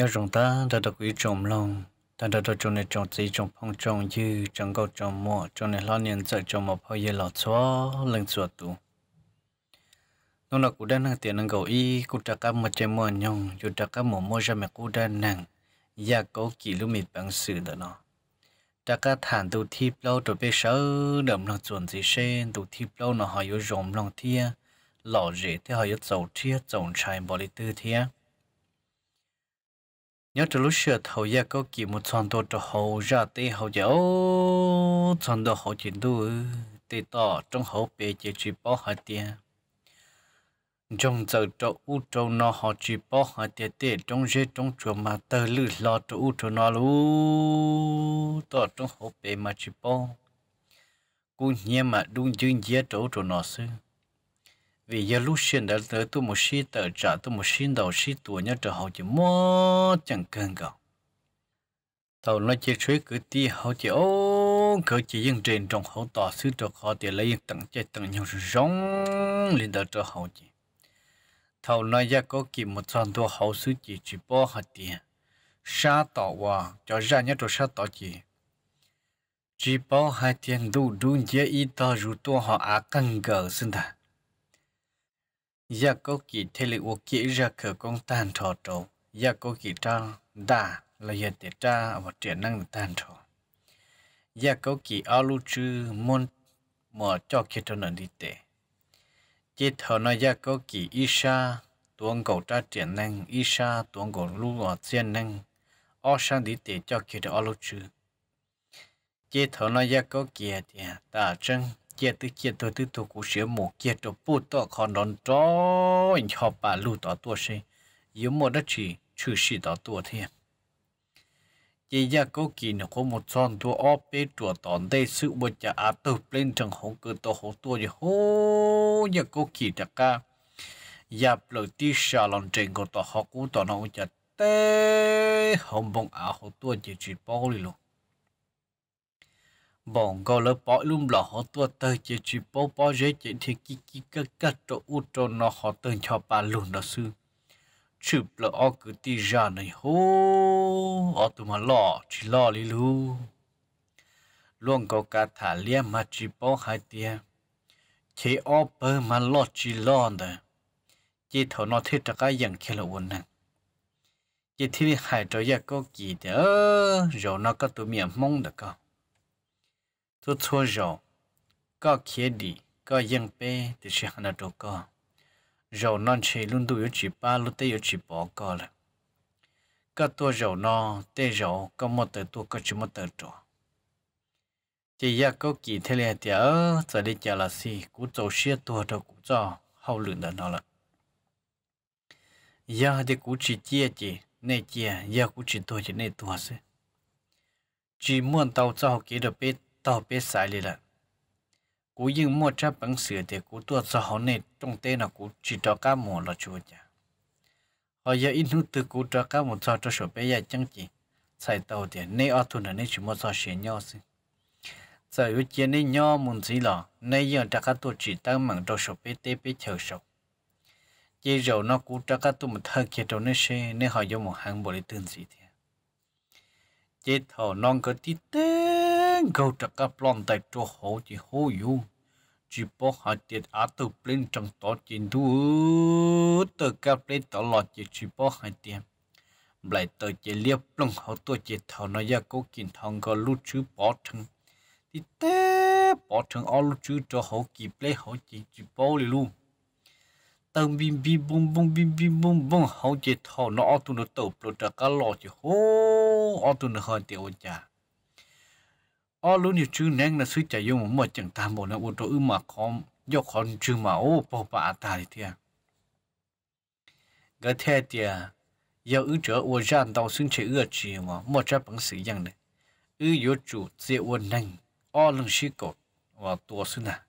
nhớ rằng ta đã được quý trồng lòng ta đã được trồng này trồng gì trồng phong trồng dư trồng câu trồng mùa trồng này lo niên dạy trồng một hơi nhiêu lọt xóa lên sửa tụ nó là cụ đan năng tiền năng gạo y cụ trả cả một trăm mua nhong cụ trả cả một mua ra mẹ cụ đan năng gia cố kỷ lưu mịt bằng sự đó nó trả cả thản tụ thiệp lâu rồi bây giờ đậm lòng chuẩn gì sen tụ thiệp lâu nó hỏi yếu rộng lòng thia lọ rễ thì hỏi yếu dầu thia dầu trái bỏ đi tư thia nhớ từ lúc xưa thầu gia có kỳ một chọn đồ cho hậu ra tê hậu giáo chọn đồ hậu chỉ đủ tê tỏ trong hậu bề chế chỉ bỏ hai tiền trong giờ cho u trâu nó họ chỉ bỏ hai tiền tê trong dễ trong chùa mà tờ lư lo cho u trâu nó lu to trong hậu bề mà chỉ bỏ cú nhẹ mà đúng dương dễ trâu trâu nó xưa vì giờ lúc xuyên đã tới, tôi một xí tờ trả, tôi một xí đầu xí tuổi, nhớ trở hậu chỉ mua chẳng cần gạo. Tàu nó chỉ chuối cứ ti hậu chỉ ô cứ chỉ dân trên trong hậu tỏ sư cho họ thì lấy tặng chạy tặng nhau rong lên đó trở hậu chỉ. Tàu nó ra có kịp một trăm đô, hậu sư chỉ chỉ bỏ hạt tiền sa tỏ hòa, cho ra nhớ cho sa tỏ chỉ. Chỉ bỏ hạt tiền đủ đủ dễ ít tờ rủ tôi họ á căng gờ xin thà giờ có kỳ thế lực wo kỹ ra khởi công tàn thọ trâu giờ có kỳ tra đa là giờ để tra và triển năng tàn thọ giờ có kỳ alu chư môn mở cho khi cho nên đi tệ chỉ thọ nó giờ có kỳ isha tuồng cầu tra triển năng isha tuồng cầu lu ở triển năng ở sang đi tệ cho khi cho alu chư chỉ thọ nó giờ có kỳ thì ta chân kia tư kia tôi tư tôi cũng sẽ một kia cho bút to còn đón cho anh họ bà lưu tỏ tua xe yếu một đất chỉ trừ sĩ tỏ tua thêm chỉ ra cố kỳ nó có một son tua ở bên chùa tòn đây sự một chả á tư lên trong hậu cơ tổ hậu tua gì hô nhà cố kỳ đặc ca dạp lời tí xa lòng trên của tổ họ cũ tổ nó chả tê hồng bông á hậu tua chỉ chỉ bao luôn bọn gò lỡ bỏ luôn lọ họ tua tơ chỉ chỉ bỏ bỏ dễ chỉ thì kí kí cái cái chỗ u chỗ nó họ từng cho bà luôn đó sư chụp lỡ ở cứ ti ra này hô ở tụi mà lọ chỉ lọ đi lu luôn có cả thả lia mà chỉ bỏ hai tia chỉ ở bờ mà lọ chỉ lọ đó chỉ thầu nó thiết ra cái dạng kia là uốn nè. Chỉ thiết hai chỗ ya có gì đó rồi nó có tụi miệng mong được không tôi cho rau có kia đi có yên bê thì sẽ hana đồ có rau non chế luôn đủ chỉ ba lúc tây chỉ bỏ có là có tua rau no tê rau có một tờ tua có chỉ một tờ trò chỉ ya có kỳ thế này thì ở giờ đi chả là gì cú trâu xia tua đâu cú cho hậu lượng đó nó là ya thì cú chỉ chia chỉ này chia ya cú chỉ tua chỉ này tua sẽ chỉ muốn tàu cho kỳ được biết tao biết sai lì là cú yên mua chấp bằng sửa thì cú tua cho họ này trong tên là cú chỉ cho cá mồ là chua chả họ giờ in hút từ cú cho cá mồ cho cho số bé dài chẳng chỉ sai tàu thì nay ở thôn này chỉ mua cho xe nhau xí, giờ yếu chuyện nay nhau muốn gì là nay giờ cho cá tôi chỉ tăng bằng cho số bé tê bé chờ số chỉ rồi nó cú cho cá tôi một thời kia trong này xe nay họ dùng một hàng bộ để tương gì thì chết thầu non có tí tên câu trắc các plon tại chỗ hồ chỉ hồ yu chỉ bỏ hạt tiệt á từ plin trong tổ chín thu từ các plin tổ lọt chỉ chỉ bỏ hạt tiệt lại từ chỉ liệp plong hồ tôi chỉ thầu nó ra cố kín thằng có lúc chứ bỏ thằng thì té bỏ thằng ở lúc chứ cho hồ kỳ play hồ chỉ chỉ bỏ luôn tầng bim bim bum bum bim bim bum bum hậu chế thầu nó ở tu nó tổ pro trắc các lọt chỉ hô ở tu nó hơn tiêu cha ở lúc này chữ nén là suy chạy dùng một chẳng tam bộ nó ô tô mà không do con chữ mà, ô bỏ bà ta thì thiệt cái thế thì giờ ư trở ô gian tàu xứng chạy ư chỉ mà một trái bằng sử dụng này. Ư yếu chủ dễ ô nén ở lưng sĩ cột và tua xứng à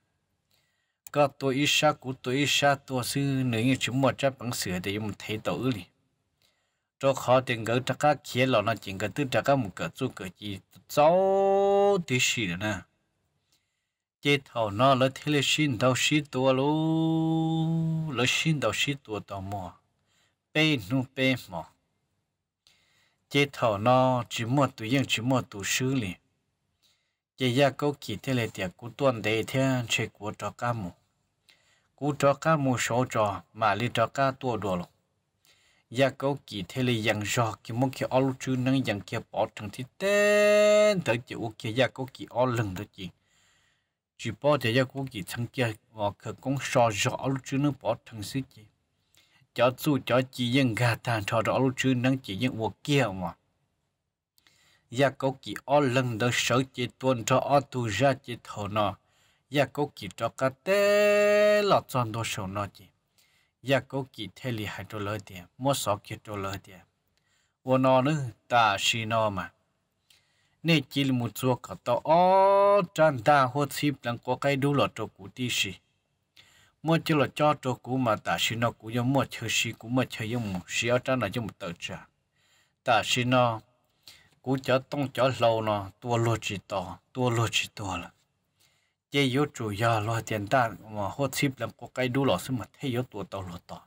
có tôi ít sa của tôi ít sa tua sư nếu như chúng một trái bằng sửa thì dùng thấy tổ ư liền cho khó tiền gỡ cho các kia là nó chỉ cần tư cho các một cái chỗ cái gì cháu tí xí nữa nè chế thầu nó là thế là xin đầu xí tua lú là xin đầu xí tua tao mò bê nu bê mò chế thầu nó chỉ mua tụ yên chỉ mua tụ sư liền chế gia câu kỳ thế là tiệt cú tuần đề thế chế cú cho cá mù cú cho cá mù số cho mà li cho cá tua đồ lộc ya câu kỳ thế là yang rõ kỳ mong kỳ áo chú nâng yang kia bỏ thằng thì tên tới chịu kia ya câu kỳ áo lưng đó chị chỉ bỏ để ya câu kỳ thằng kia và cái công so rõ áo chú nó bỏ thằng xí chị cho chú cho chị yên gà tàn cho áo chú nâng chị yên vô kia mà ya câu kỳ áo lưng đó sợ chị tuôn cho áo tu ra chị thầu nó ya câu kỳ cho cả tê lọt chọn đồ sầu nó chị ya có kỳ thế li hai trâu lỡ tiền mua sọ kia trâu lỡ tiền wo nó nữa ta xí nó mà nè chỉ là một chỗ cả tao ó chân ta hốt xíp lần có cái đủ lọt trâu cũ đi, xí mua chỉ là cho trâu cũ mà ta xí nó cũ giống mua chơi xí cũ mua chơi giống một xí ở trên là giống một tờ trả ta xí nó cũ cho tông cho lâu nó tua lô chỉ to tua lô chỉ to là chế yếu chủ ya lo tiền ta mà hốt ship làm có cái đủ lọ xí mà thấy yếu tuổi tàu lọ tỏ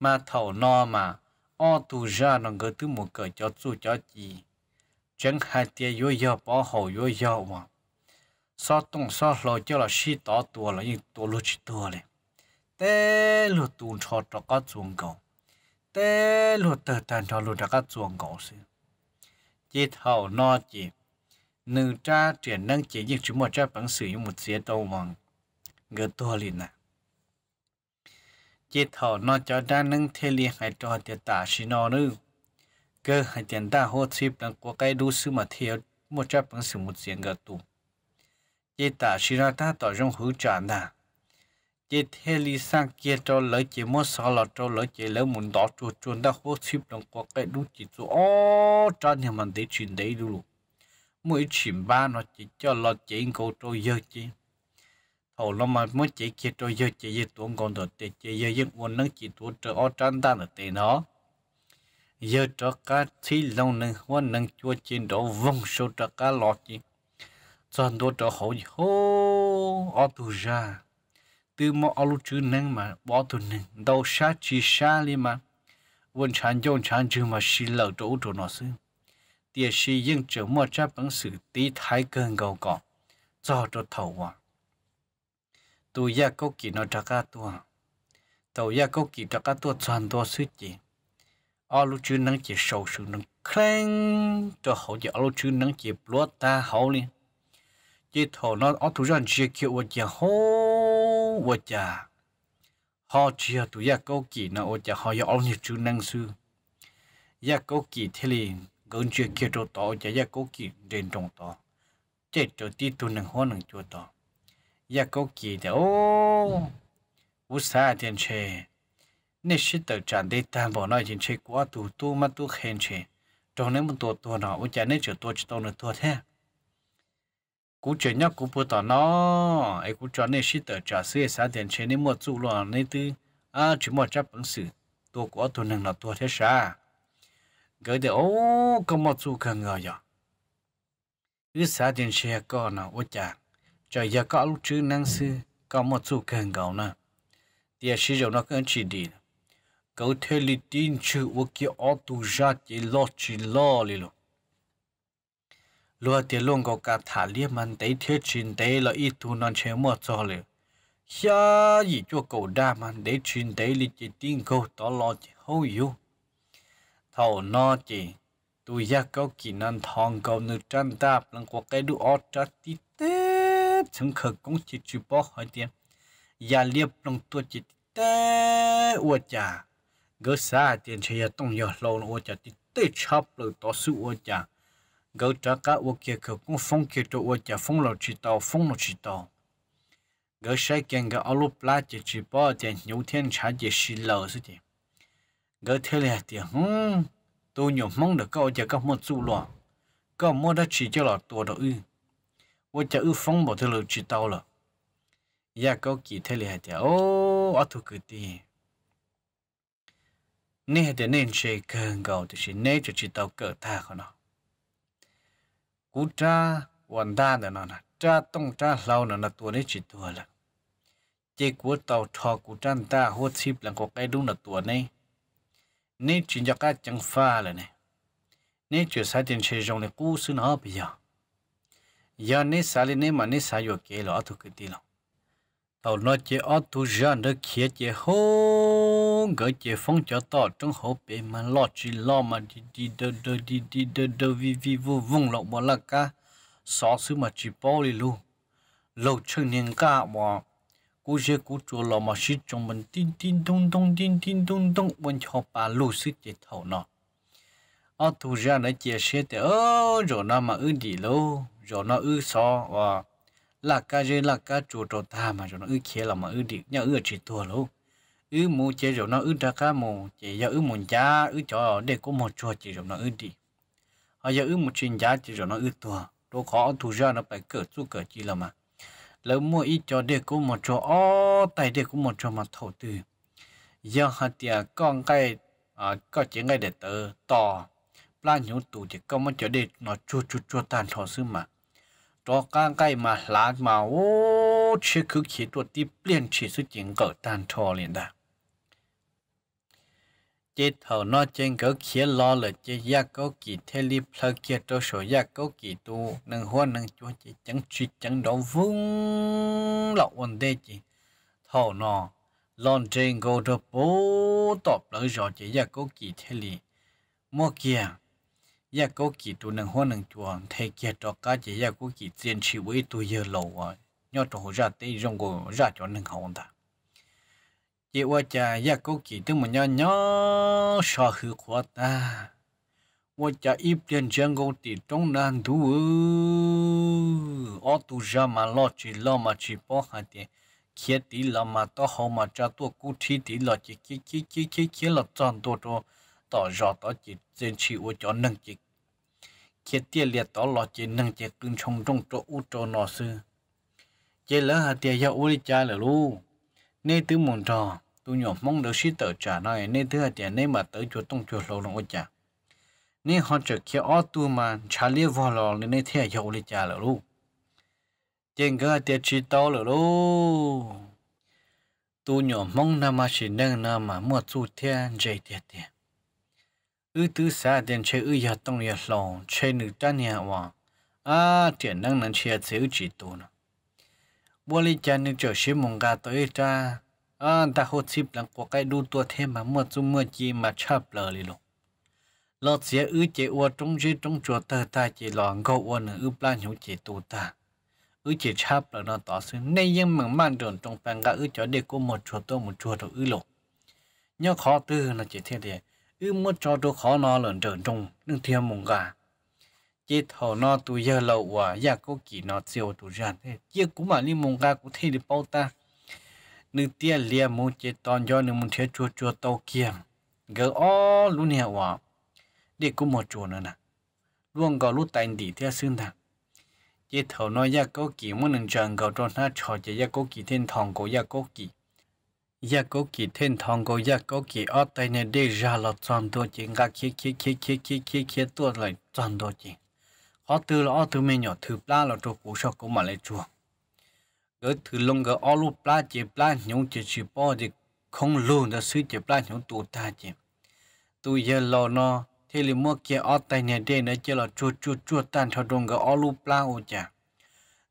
mà thầu no mà o tu ra nó gỡ từ một cỡ cho chú cho chị chẳng hai tia yếu yếu bỏ hậu yếu yếu mà so tung so lo cho là xí tỏ tuổi là những tuổi lo chỉ tuổi này té lo tu cho cho các chuồng cầu té lo tờ tàn cho lo cho các chuồng cầu xí chế thầu no chị nữ cha chuyển năng chỉ những chúng một cha bằng sử dụng một xe tàu bằng ngờ to liền nè chế thọ nó cho ra năng thế liền hay cho tiền tả xí nó nữa cơ hay tiền ta hỗ trợ đang có cái đu sư mà theo một cha bằng sử một xe ngờ tu chế tả xí ra ta tỏ trong hữu trả nà, chế thế li sang kia cho lấy chế mua sao là cho lấy chế lấy muốn đó chuột chuột ta hỗ trợ đang có cái đu chỉ chú ô cho nhà mình để chuyện đấy luôn mỗi chìm ba nó chỉ cho lo chỉ cô trôi dơ chi. Thầu lo mà mới chỉ kia trôi dơ chỉ dơ tuôn còn được thì chỉ dơ những quân nâng chỉ tuôn trở ở trăn ta là tiền nó. Giờ cho cá thi lâu nâng quân nâng chua trên đó vong số cho cá lọt chi. Chọn đồ cho hậu hô ở tu ra. Từ mà ở lúc chứ nâng mà bỏ tu nâng. Đâu xa chỉ xa li mà. Quân chán dông chán chứ mà xí lợn chỗ chỗ nó xưa địa sĩ yên trở mua cha bằng sự tí thái cơn gầu cỏ cho cho thầu à tu ya câu kỳ nó trả cá tua tàu ya câu kỳ trả cá tua toàn suy chỉ ở lúc chứ năng chỉ sầu sự năng khen cho hậu chỉ ở lúc chứ năng chỉ lúa ta hậu liền chỉ thầu nó ở thủ rằng chỉ kêu ở chỉ hô ở chả họ chỉ tu ya câu kỳ nó ở chả họ ở nhiều chứ năng sư ya câu kỳ thế liền gần chuyện kia chỗ tỏ cho gia cố kỳ đến trong tỏ chết chỗ tí tu nâng hoa nâng chỗ tỏ gia cố kỳ thì, ô, u sa tiền chê. Nên sĩ tự tràn đi tam bỏ nói tiền chê quá tu tu mà tu khen chê. Trong nếu muốn tu tu nó u chả nên chỗ tu chỉ tu nữa tu thế. Cú chuyện nhóc cú bố tỏ nó. Ấy cú cho nên sĩ tự trả sư sa tiền chê nên mua trụ lo nên tư. À chỉ mua chấp bằng sự tu quá tu nâng là tu thế sao cái đó ô có một chú cần ngờ giờ cứ xã điện xe có nào ô chả cho giờ có lúc trước năng sư có một chú cần ngờ nè thì sử dụng nó cần chỉ đi cậu thể lý tin chữ ô kia ô tu ra chỉ lo chỉ lo li lo lúa thì luôn có cả thả liên mình thấy thiết chuyện đấy là ít thu non chế mua cho liền xa gì cho cậu đa mình để chuyện đấy li chỉ tin cậu tỏ lo chỉ hậu yêu thầu nó chỉ tôi giác có kỹ năng thong cầu nữ trang tạp lần của cái đủ ót cho tí tế chẳng khờ cũng chỉ chú bó hỏi tiền. Ya liếp lòng tôi chỉ tí tế ua chả gỡ xa tiền chơi dạ tông giờ lâu ua chả tí tế chắp lời tỏ sự ua chả gỡ trả cá ua kia khờ cũng phong kia cho ua chả phong lò chỉ tàu, phong lò chỉ tàu. Gỡ sai kiện gỡ áo lúc lá chỉ chú bó tiền nhiều thiên trả chỉ xì lờ sự tiền gỡ thế lẹ thì hông tôi nhổ mong được cậu giờ các môn du loạn, có mua đã chỉ cho lọ tua đó ư. Vô chả ư phong bỏ thế lọ chỉ tao lọ. Ya cậu kỳ thế lẹ thì ô ở thu cứ đi nè thì nên chơi cần gạo thì chỉ nè cho chỉ tao cỡ ta của nó. Cú cha hoàn đa là nó nè cha tông cha lâu nó tuổi tua đấy chỉ tuổi là chỉ của tàu thọ của cha ta hốt xịp là có cái đúng là tuổi này nên chuyện cho các chẳng pha là này nên chuyện sai tiền chơi trong này cú sư nó bây giờ giờ nên sai lên nên mà nên sai vừa kế là ở thuộc cái gì nào tàu nó chỉ ở tu ra nó kia chỉ hô gỡ chỉ phong cho to trong hộp bể mà lo chỉ lo mà đi đi đơ đơ đi đi đơ đơ vi vi vô vung lộng bỏ là cả xó xứ mà chỉ bao đi luôn lâu chân niên cả mà cú sẽ cú chùa lò mà xịt trong mình tin tin tung tung tin tin tung tung bên cho bà lù xịt chỉ thầu nó ở tu ra nó chia sẻ thì ơ rồi nó mà ư đi lâu rồi nó ư so và là cá dê là cá chùa trò ta mà rồi nó ư kia là mà ư đi nhớ ư chỉ thua luôn ư mù chế rồi nó ư ra cá mù chế giờ ư mù cha ư cho để có một chùa chỉ rồi nó ư đi họ giờ ư một chuyện giá chỉ rồi nó ư thua đâu khó thu ra nó phải cỡ chú cỡ chỉ là mà lỡ mua ít cho để cũng một chỗ ó tay để cũng một chỗ mà thổ từ giờ hạt tiệt con cái à có chỉ ngay để tờ to plan nhũ tụ thì có một chỗ để nó chua chua chua tàn thọ sư mà. Cho con cái mà lá mà, ô chỉ cứ chỉ tuột đi biến chỉ số chuyện cỡ tàn thọ liền đã chế thầu nó trên cái khía lo là chế ya có kỳ thế li plơ kia cho số ya có kỳ tu nâng hoa nâng chúa chế chẳng truy chẳng đó vung lọ vấn đề chế thầu nó lon trên go cho bố tọp lỡ rõ chế ya có kỳ thế li. Mua kia ya có kỳ tu nâng hoa nâng chúa thế kia cho cá chế ya có kỳ tiền chỉ với tu giờ lâu à nhớ cho ra tây rong go ra cho nâng hậu ta chị qua cha ya dạ, cô kỳ tức mà nhỏ nhỏ sợ hư khó ta. Qua cha ít tiền chân cô tỷ trong nan thú ở tu ra mà lo chỉ lo mà chỉ bỏ hạt tiền. Kia tí là mà to hậu mà cha tua cú thi tí là chỉ chỉ chỉ chỉ chỉ chỉ là chọn tua cho tỏ rõ tỏ chỉ trên chỉ qua cho nâng chỉ. Kia tiền liệt tỏ lo chỉ nâng chỉ cưng trong trong chỗ u chỗ nọ sư chỉ lỡ hạt tiền dạ, ya u đi cha là luôn nên tứ mong trò tôi nhỏ mong được sĩ tự trả nói nên thứ hai tiền nên mà tới chuột tông chuột lâu lòng chả nên họ trực kia ó tu mà trả liệt vào lò nên nên thế hiểu lịch trả lỡ luôn tiền cái tiền chỉ to lỡ luôn tôi nhỏ mong nam mà chỉ nâng nam mà mua chu thiên dây tiền tiền ư tứ xa tiền chơi ư giờ tông giờ lòng chơi nữ ta nhà wa à tiền nâng nâng chơi chơi chỉ tu nữa bố lý cha nữ trở xí mong gà tới cha à ta hốt chip lăng của cái đu tua thêm mà mua chung mua chi mà chắp lờ lì luôn lọ sẽ ư chế ua trong dưới trong chùa tờ ta. Chỉ lọ ngô ua nữa ư plan hiểu chế tù ta ư chế chắp lờ nó tỏ sự nay nhưng mừng mang đường trong bàn gà ư cho để cô một chùa tôi một chùa rồi ư lộ nhớ khó tư là chỉ thế đấy ư mua cho tôi khó nó lợn trở trong nương thiên mùng gà chế thầu nó tu giờ lậu và ya có kỳ nó siêu tu ra thế. Chế cũng mà ni mùng ga cũng thế được bao ta. Nữ tia lia muốn chế toàn do nữ muốn thế chua chua tàu kia. Gỡ ó luôn nè quả để cũng một chùa nữa nè. Luôn có lúc tay đi theo xương thằng chế thầu nó ya cố kỳ muốn nâng trần gạo cho nó cho chế ya cố kỳ thiên thòng của ya cố kỳ ya cố kỳ thiên thòng của ya cố kỳ ở tay này để ra là chọn đồ chế ngã kia kia kia kia kia kia kia tua lại chọn đồ chế họ từ là từ mình nhỏ thứ ba là chỗ cũ sao cũng mà lấy chùa ở thứ lông cái ao lu pla chế pla nhung chế chỉ bỏ thì không luôn đã suy chế pla nhung tụ ta chế, tụ giờ lo nó thế là mua kia ao tay nhà đây nó chỉ là chua chua chua tan cho đông cái ao lu pla ô chả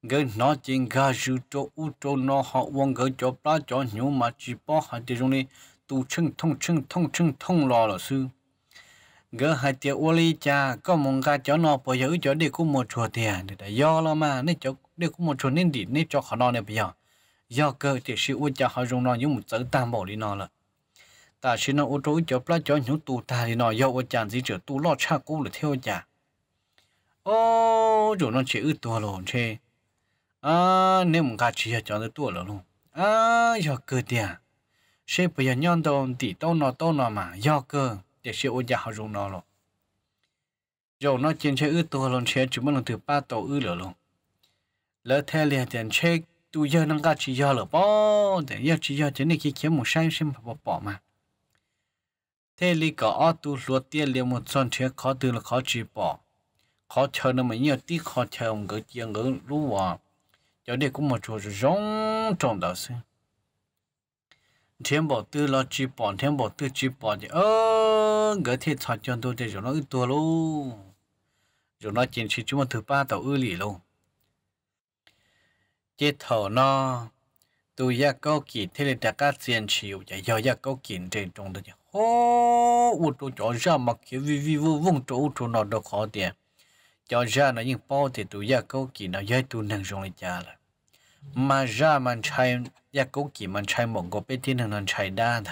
cái nó chính gà rú cho u cho nó họ uống cái cho pla cho nhung mà chỉ bỏ hai thì chúng này tụ chưng thông chưng thông chưng thông lo là sư gỡ hai tiệt ô li cha có mong cả cho nó bây giờ cho đi cũng một chùa tiền à? để do lo mà nên cho đi cũng một chỗ nên đi nên cho họ nó này bây giờ. Do cơ thì sự ô cha họ dùng nó những một chữ tam bảo đi nó là ta chỉ nó ô chỗ cho plá cho những tụ ta thì nó do ô cha gì trở tu lo cha cũ là theo chả ô chỗ nó chỉ ít tua rồi, chứ à nếu mong cả chỉ cho nó tua luôn. À do cơ tiền à? sẽ bây giờ nhon đâu thì đâu nó đâu nó mà do cơ để sự ô gia họ dùng nó luôn rồi nó chiến chơi ưu tua luôn chứ chúng mình từ ba tổ ư ưu luôn lỡ thế liền tiền check tu giờ nó cả chỉ giờ là bỏ để giờ chỉ giờ chỉ này kia kiếm một sai xem bỏ bỏ mà thế li có ở tu luật tiền liền một son chuyện khó từ là khó chỉ bỏ khó chờ nó mới nhiều tí khó chờ ông cái chuyện ngữ lúa cho đây cũng một chỗ rong trong đó xem thiên bỏ tư lo chỉ bỏ thiên bỏ tư chỉ bỏ thì ơ gỡ thì chọn chọn tôi để cho nó ư tua luôn rồi nó chiến sĩ chúng thứ ba tàu ư lì luôn chết thở nó tôi ya có kỳ thế là đại ca tiền chịu ya giờ ya có kỳ trên trong đó chứ ô u tôi cho ra mà cái vi vi vô vung chỗ chỗ nó được khó tiền cho ra nó những bao thì tôi ya có kỳ nó dây tôi năng dùng lại trả là mà ra mình chạy ya có kỳ mình chạy một cái bên thiên năng chạy đa đó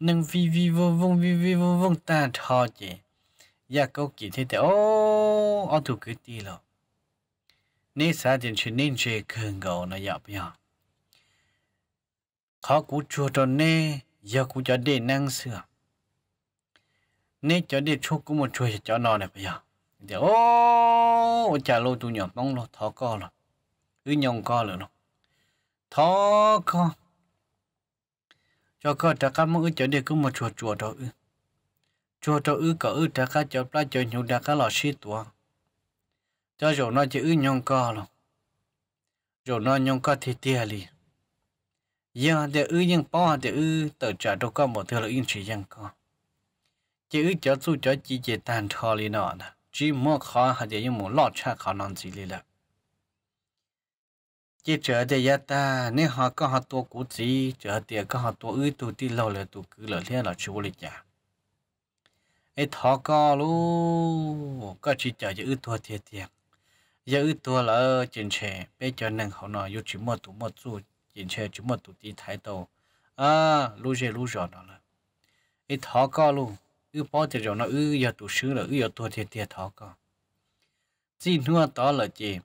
nâng vi vi vô vung, vi vi vô vung ta thọ chứ ya có kỳ thế thì ô ô thủ cứ đi rồi nên sao tiền chuyện nên chơi cường gạo nó dọc bây giờ khó cú chua cho nè giờ cú cho để năng sửa nè cho để chua cú một chua cho nó này bây giờ. Thì ô chả lô tu nhỏ mong lo, thọ co rồi ư nhông co rồi nó. Thó co. Cho co trả cá mỗi chở đi cứ một chùa chùa đó ư. Chùa cho ư có ư trả cá cho plá cho nhiều ta cá lò xí tua cho rồi nó chỉ ư nhông co rồi rồi nó nhông co thì tia liền giờ dạ, để ư nhưng bao để ư tờ trả đâu có một thứ là yên chỉ dân có chỉ ư cho chú cho chỉ chỉ tàn thò li nọ nè chỉ mua khó hay để những một lọt cha khó non gì li là chỉ chờ để ya ta nếu họ có họ tua cũ gì chờ để có họ tua ư tu ti lâu là tu cứ lỡ thế là chú lịch chả ấy thọ co luôn có chỉ chờ cho ư tua thiệt thiệt giờ ư tua là trên trẻ bây giờ năng họ nói yêu chỉ mua tu mua chú nhìn chơi chỉ mà tu ti thái đầu à lu dễ lu rõ nó là ấy thọ co luôn ư bỏ thì rồi nó ư giờ tu sứ là ư giờ tua thiệt thiệt thọ co chỉ nữa đó là gì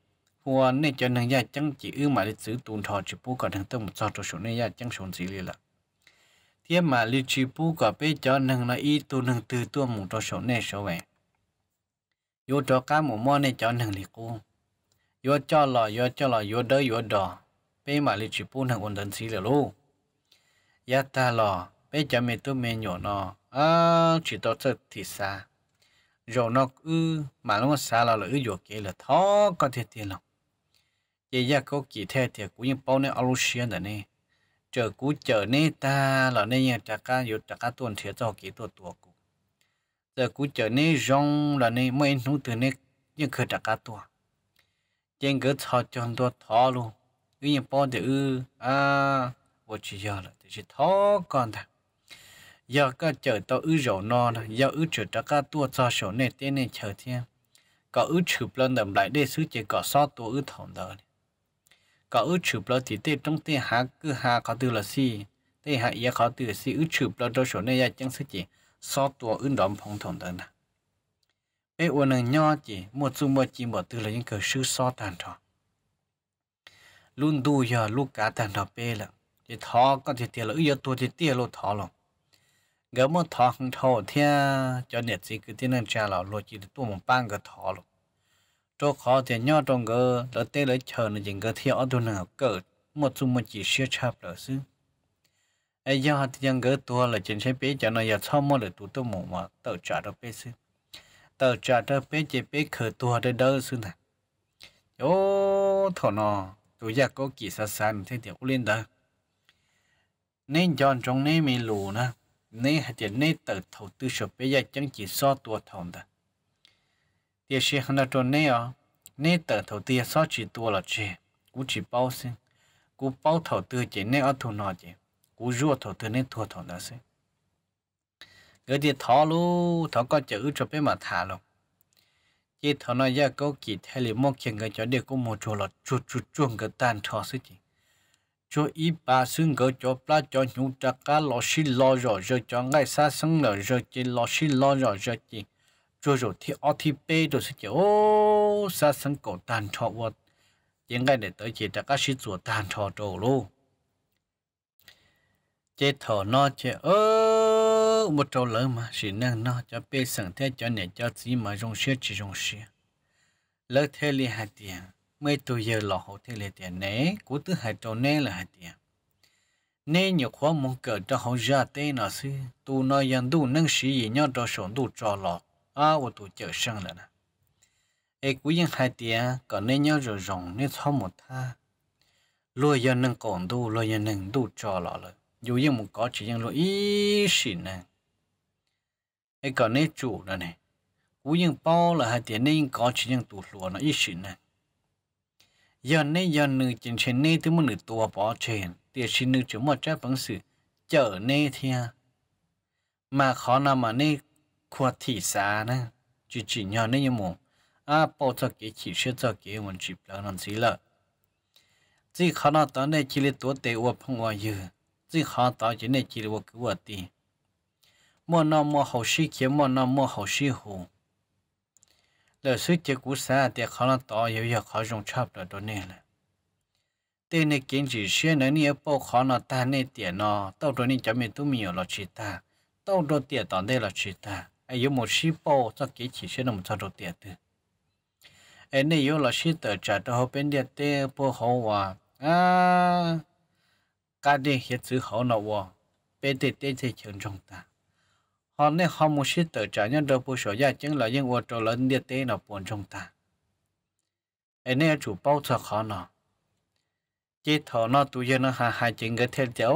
hoa nên cho nên ya chẳng chỉ ưu mà lịch sử tụt thọ chỉ bố còn thằng tâm một sao cho số này ya chẳng sốn gì là thế mà lịch chỉ bố có bé cho nên là ý tụt nên từ tu một cho số này số vậy vô cho cá một món này cho nên li cô vô cho là vô cho là vô đỡ vô đỏ bé mà lịch chỉ bốn hàng ổn thần gì là luôn ya ta lò bé chả mẹ tu mẹ nhỏ nó à chỉ tao chơi thì xa rồi nó ư, mà nó xa là ư rồi kia là thó, có thể tiền lòng giờ ya có chỉ thế thì cũng như bao nhiêu alusian đấy nè chờ cú chờ nè ta là nè nhà trả cá yêu trả cá tuần thiệt cho kỹ tuột tuột, cú giờ cú chờ nè rong là nè mấy nụ từ nè nhưng khởi trả cá tuột, trên cái thọ cho tuột thọ luôn cái nhà bao thì ư à vô chỉ giờ là thì chỉ thọ còn ta giờ có chờ tao ư rổ no giờ ư chờ chả cá tuột cho sổ này tên này chờ thiên có ư chụp lên đầm lại để xứ chỉ có sót tuột ư thòng đời có ư chụp lo thì tên trong tên hạ cứ hạ khó từ là gì tên hạ giờ khó từ là gì ư chụp lo đôi số này chẳng sức chỉ so tua ư đom phong thòng đó nè bé uốn nằng nho chỉ một chung một chỉ một từ là những cái sư so tàn tròn luôn đu giờ lúc cả tàn đó bé là. Thì thọ có thể tiền là ư tua thì tiền luôn thọ lòng gỡ một thọ không thọ thì cho nhiệt gì cứ tiền năng trả là lo chỉ tôi một bang cái thọ lòng cho khó thì nhau trong cơ, là tê lấy chờ nó cơ gỡ theo đâu nào cỡ một chung một chỉ siêu chạp là xứ. Ai giờ thì chẳng cơ tua là chính sẽ biết cho nó giờ sau mỗi được tụ tôi một mà tự trả được biết xứ. Tự trả được biết chỉ biết khởi tua để đỡ xứ này ô thọ nó tôi giờ có kỳ sa san thế thì cũng lên đó nên chọn trong nên mình lù nè nên hạt tiền nên tự thầu tư sập bây giờ chẳng chỉ so tua thòng đó thì xe hàng trong này à nên tờ thầu tư sao chỉ tua là chỉ cú chỉ bao xin cú bao thầu tư chỉ nên ở thu nào chỉ cú rùa thầu tư nên thua thầu đó xin cái thì thọ luôn thọ có chữ cho bé mà thả luôn chỉ thọ nó ra câu kỳ thay lý mong kiện cái chỗ để có một chỗ là chuột chuột chuông cái tan thọ sự gì cho ít ba xương cái chỗ pla cho nhung trà cá lo xí lo rồi rồi cho ngay xa sân lò rồi chỉ lo xí lo rồi rồi chỉ rồi rồi thì ở thì bê rồi sẽ gì ô, xa sân cổ tàn thọ vật những cái để tới chỉ là các xí chuột tàn thọ rồi luôn chế thọ nó chế ơ, một trâu lớn mà chỉ năng nó cho bê sẵn thế cho nè cho gì mà dùng xe chỉ dùng xe lỡ thế li hạt tiền mấy tuổi giờ lọ hậu thế li tiền nè, cú thứ hai trâu nè là hạt tiền nên nhiều khóa mong cờ cho hậu ra tên là sư tu nó yên tu nâng sĩ gì nhau cho sổn tu cho lọt à ô tu chờ sân là nè ai cú yên hai tiền còn nè nhớ rồi rong nè thọ một tha lùi yên nâng còn tu lùi yên nâng tu cho lọ rồi dù như một có chỉ những lỗi ý xỉn nè, ai còn nên chủ nữa nè, cú nhưng bao là hai tiền nên có chỉ nhưng tụ lúa nó ý xin nè, giờ nên giờ nữ chính trên nên thứ một nữ tua bỏ trên tiền xin nữ chúng một trái bằng sự chở nên thì mà khó nào mà nên qua thị xã nè chỉ chỉ nhỏ nên như mù à bao cho cái chỉ sẽ cho cái mình chỉ là nó gì là chỉ khó nào tới này chỉ là tổ tệ của phong hoa dư chỉ khó tới chỉ này chỉ là của cái vật gì mua nó mua hậu sĩ kiếm mua nó mua hậu sĩ hồ lời suy chế cú sa thì khó nào tới yếu yếu khó dùng chấp được đó này là tên này kiến chỉ xuyên nữa nè bao khó nào ta nè tiền nó tao đó nên cho mình tu ở là chỉ ta tao đó tiền tao đây là chỉ ta ai yêu một ship bao cho cái chỉ xuyên là một cho tiền từ ai này yêu là ship tờ trả cho họ bên địa tê bao họ à à cái đi hiện chữ họ nào wa bên địa tê thì trường trọng ta họ này họ một ship tờ trả nhân đâu bao số gia chứng là những vật trò lớn địa tê nào buồn trọng ta ai này chủ bao cho họ nào chỉ thọ nó tụi dân nó hai hai chuyện cái theo cháu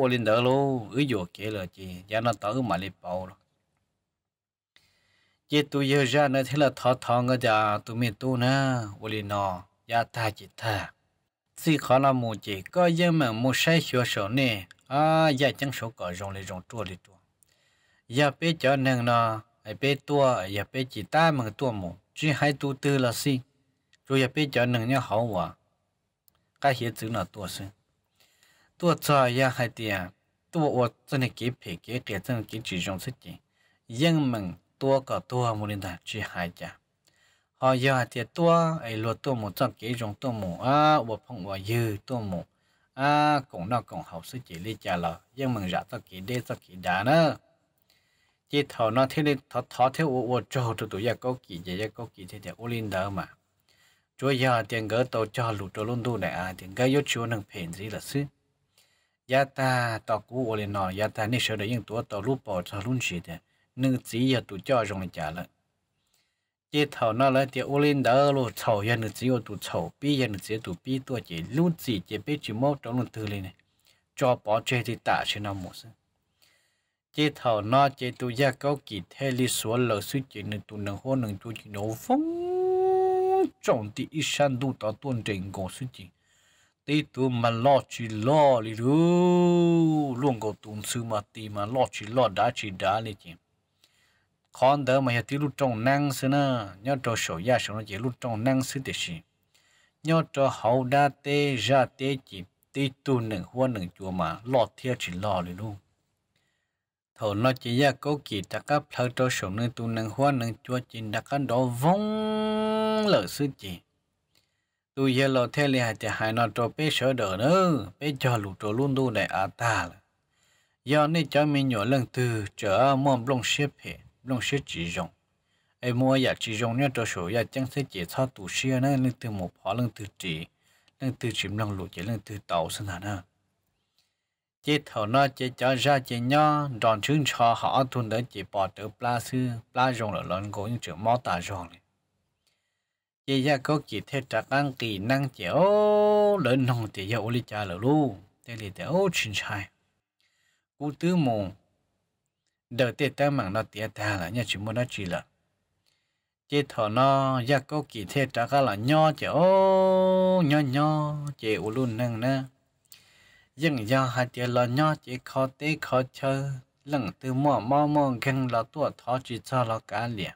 ô linh đỡ luôn ứ dụ kia là chị giá nó tới mà đi bao rồi chỉ tu giờ ra nữa, thế là thọ thọ cái giờ tụi mình tu nè. Ô li nọ ya ta chỉ ta chỉ khó là một chỉ có dân mà một sai sửa sổ nè. À ya chẳng số có rong lấy rong tua lấy tua ya bé cho nên nọ ai bé tua ya bé chỉ ta mà tua mù. Chỉ hai tu tư là si rồi ya bé cho nên nhá hậu quả cái hiện chữ là tua sinh tua cho ya hai tiền tua ở trên này cái phê cái cái trên cái chỉ rong sức gì dân mình tua có tua một linh đã chỉ hai chả họ giờ thì tua ai lo tua một trong kỹ trong tua một à ở phong và dư tua một à cũng nó cũng học sức chỉ lý trả lời nhưng mình ra tao kỹ đế tao kỹ đá nữa chỉ thầu nó thế nên thọ thọ u u trâu tụi tụi giờ có kỹ giờ giờ có kỹ thế thì ô linh đó mà chúa giờ tiền gỡ tàu cho lụt cho luôn tu này à tiền gỡ yếu chúa nâng phèn gì là xứ ya ta tàu cũ ở linh nọ ya ta nên sợ được những tuổi tàu lụt bỏ cho luôn gì thế nữ chỉ giờ tụ cho trong này trả lại chế thầu nó là tiêu lên đó lo chầu giờ nữ chỉ ở tụ chầu bi giờ nữ chỉ tụ bi tua chỉ luôn chỉ chỉ biết chỉ mốt trong luôn từ lên này cho bỏ chơi thì tạ trên năm một sư chế thầu nó chế tụ gia có kỳ thế li số lỡ suy chỉ nữ tụ nâng hôn nâng tụ chỉ nấu phong trong thì ít san đủ tao tuân trình cổ suy gì tí tu mà lo chỉ lo li ru luôn có tụng sư mà tí mà lo chỉ lo đã chỉ đã li chứ con đỡ mà hiện lúc trong năng sư nè nhớ cho sổ gia sổ nó chỉ lúc trong năng sư thế gì nhớ cho hậu đa tê ra tê chỉ tê tu nừng hoa nừng chùa mà lo theo chỉ lo liền luôn thầu nó chỉ ya cố kỳ ta cấp thơ cho sổ nương tu nương hoa nương chùa chỉ đã cái đó vong lỡ sư chỉ tu giờ lo theo li hai thì hai nó cho bé sợ đỡ nữa bé cho lụt cho luôn tu này à ta là giờ này cho mình nhỏ lần từ trở mồm lông xếp hết lông xếp chỉ rộng ai mua ya chỉ rộng nhớ cho số ya chẳng sẽ chỉ cho tu xia nữa lần từ một họ lần từ chỉ lần từ chìm lông lụt chỉ lần từ tàu sinh hả nữa chế thầu nó chế cho ra chế nhỏ đòn trứng cho họ thun đến chế bỏ tới pla sư pla rong là lớn của những chữ mỏ tà rong này chế ra có chỉ thế trả ăn kỹ năng chế ô lớn nông thì giờ ô li cha là lu thế thì thế ô chín sai cú tứ mùng đầu tiên ta mạng nó tiệt ta là nhà chỉ muốn nó chỉ là. Chế thọ nó dạ gia có kỳ thế trả cái là nho chế ô, nho nho chế u luôn nâng nè nhưng do hai chế là nho chế khó tế khó chơi lần từ mò mò mò gần là tua thọ chỉ cho là cả liền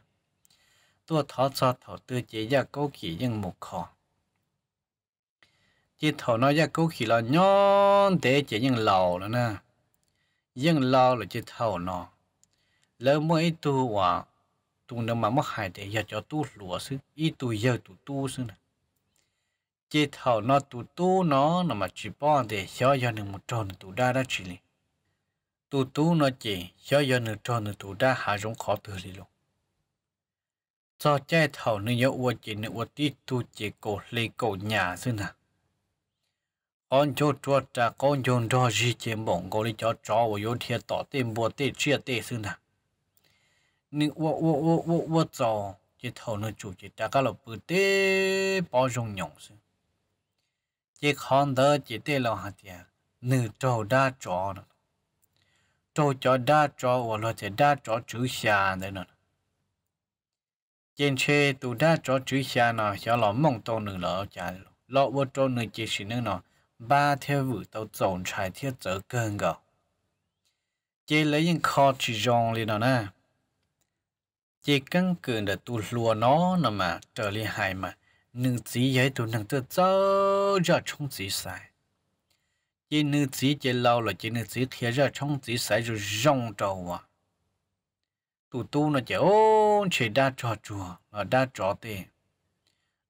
tua thọ cho thọ tư chế gia dạ cố kỳ nhưng một khó. Chế thọ nó dạ gia cố kỳ là nho để chế nhưng lầu nữa nè. Nhưng lầu là chế thọ nó lỡ mỗi tu hòa tu nó mà mất hại để giờ cho tu lúa sư ít tu giờ tu tu sư nè chế thầu nó tu tu nó nó mà chỉ bỏ để cho cho nó một tròn tu đa đã chỉ li tu tu nó chỉ cho cho nó tròn tu đa hạ giống khó từ li luôn cho chế thầu nó nhớ uất chỉ nó uất tí tu chỉ cổ lì cổ nhà xưa nè con cho chuột ra con cho cho gì chế bổng có đi cho chó và yêu thiệt tỏ tiền bùa tiền chia tiền xưa nè nhưng là bao con chỉ nữa nữa xe tụ đa cho chữ xa nó cho lo mong tàu nữa lo chả lo vô trâu chỉ xin nữa nó ba theo vụ tàu dọn trái theo trở cơn gạo chỉ lấy những khó chỉ rong lên nó nè chỉ cần cường để tu lùa nó nó mà trở lại hại mà. Nương chỉ vậy tu nương tự cho ra trong chỉ sai. Chỉ nương chỉ chỉ lâu là chỉ nương chỉ thiệt ra trong chỉ sai rồi rong trâu à tu tu nó chỉ ôn chỉ đa trò chùa, là đa trò tê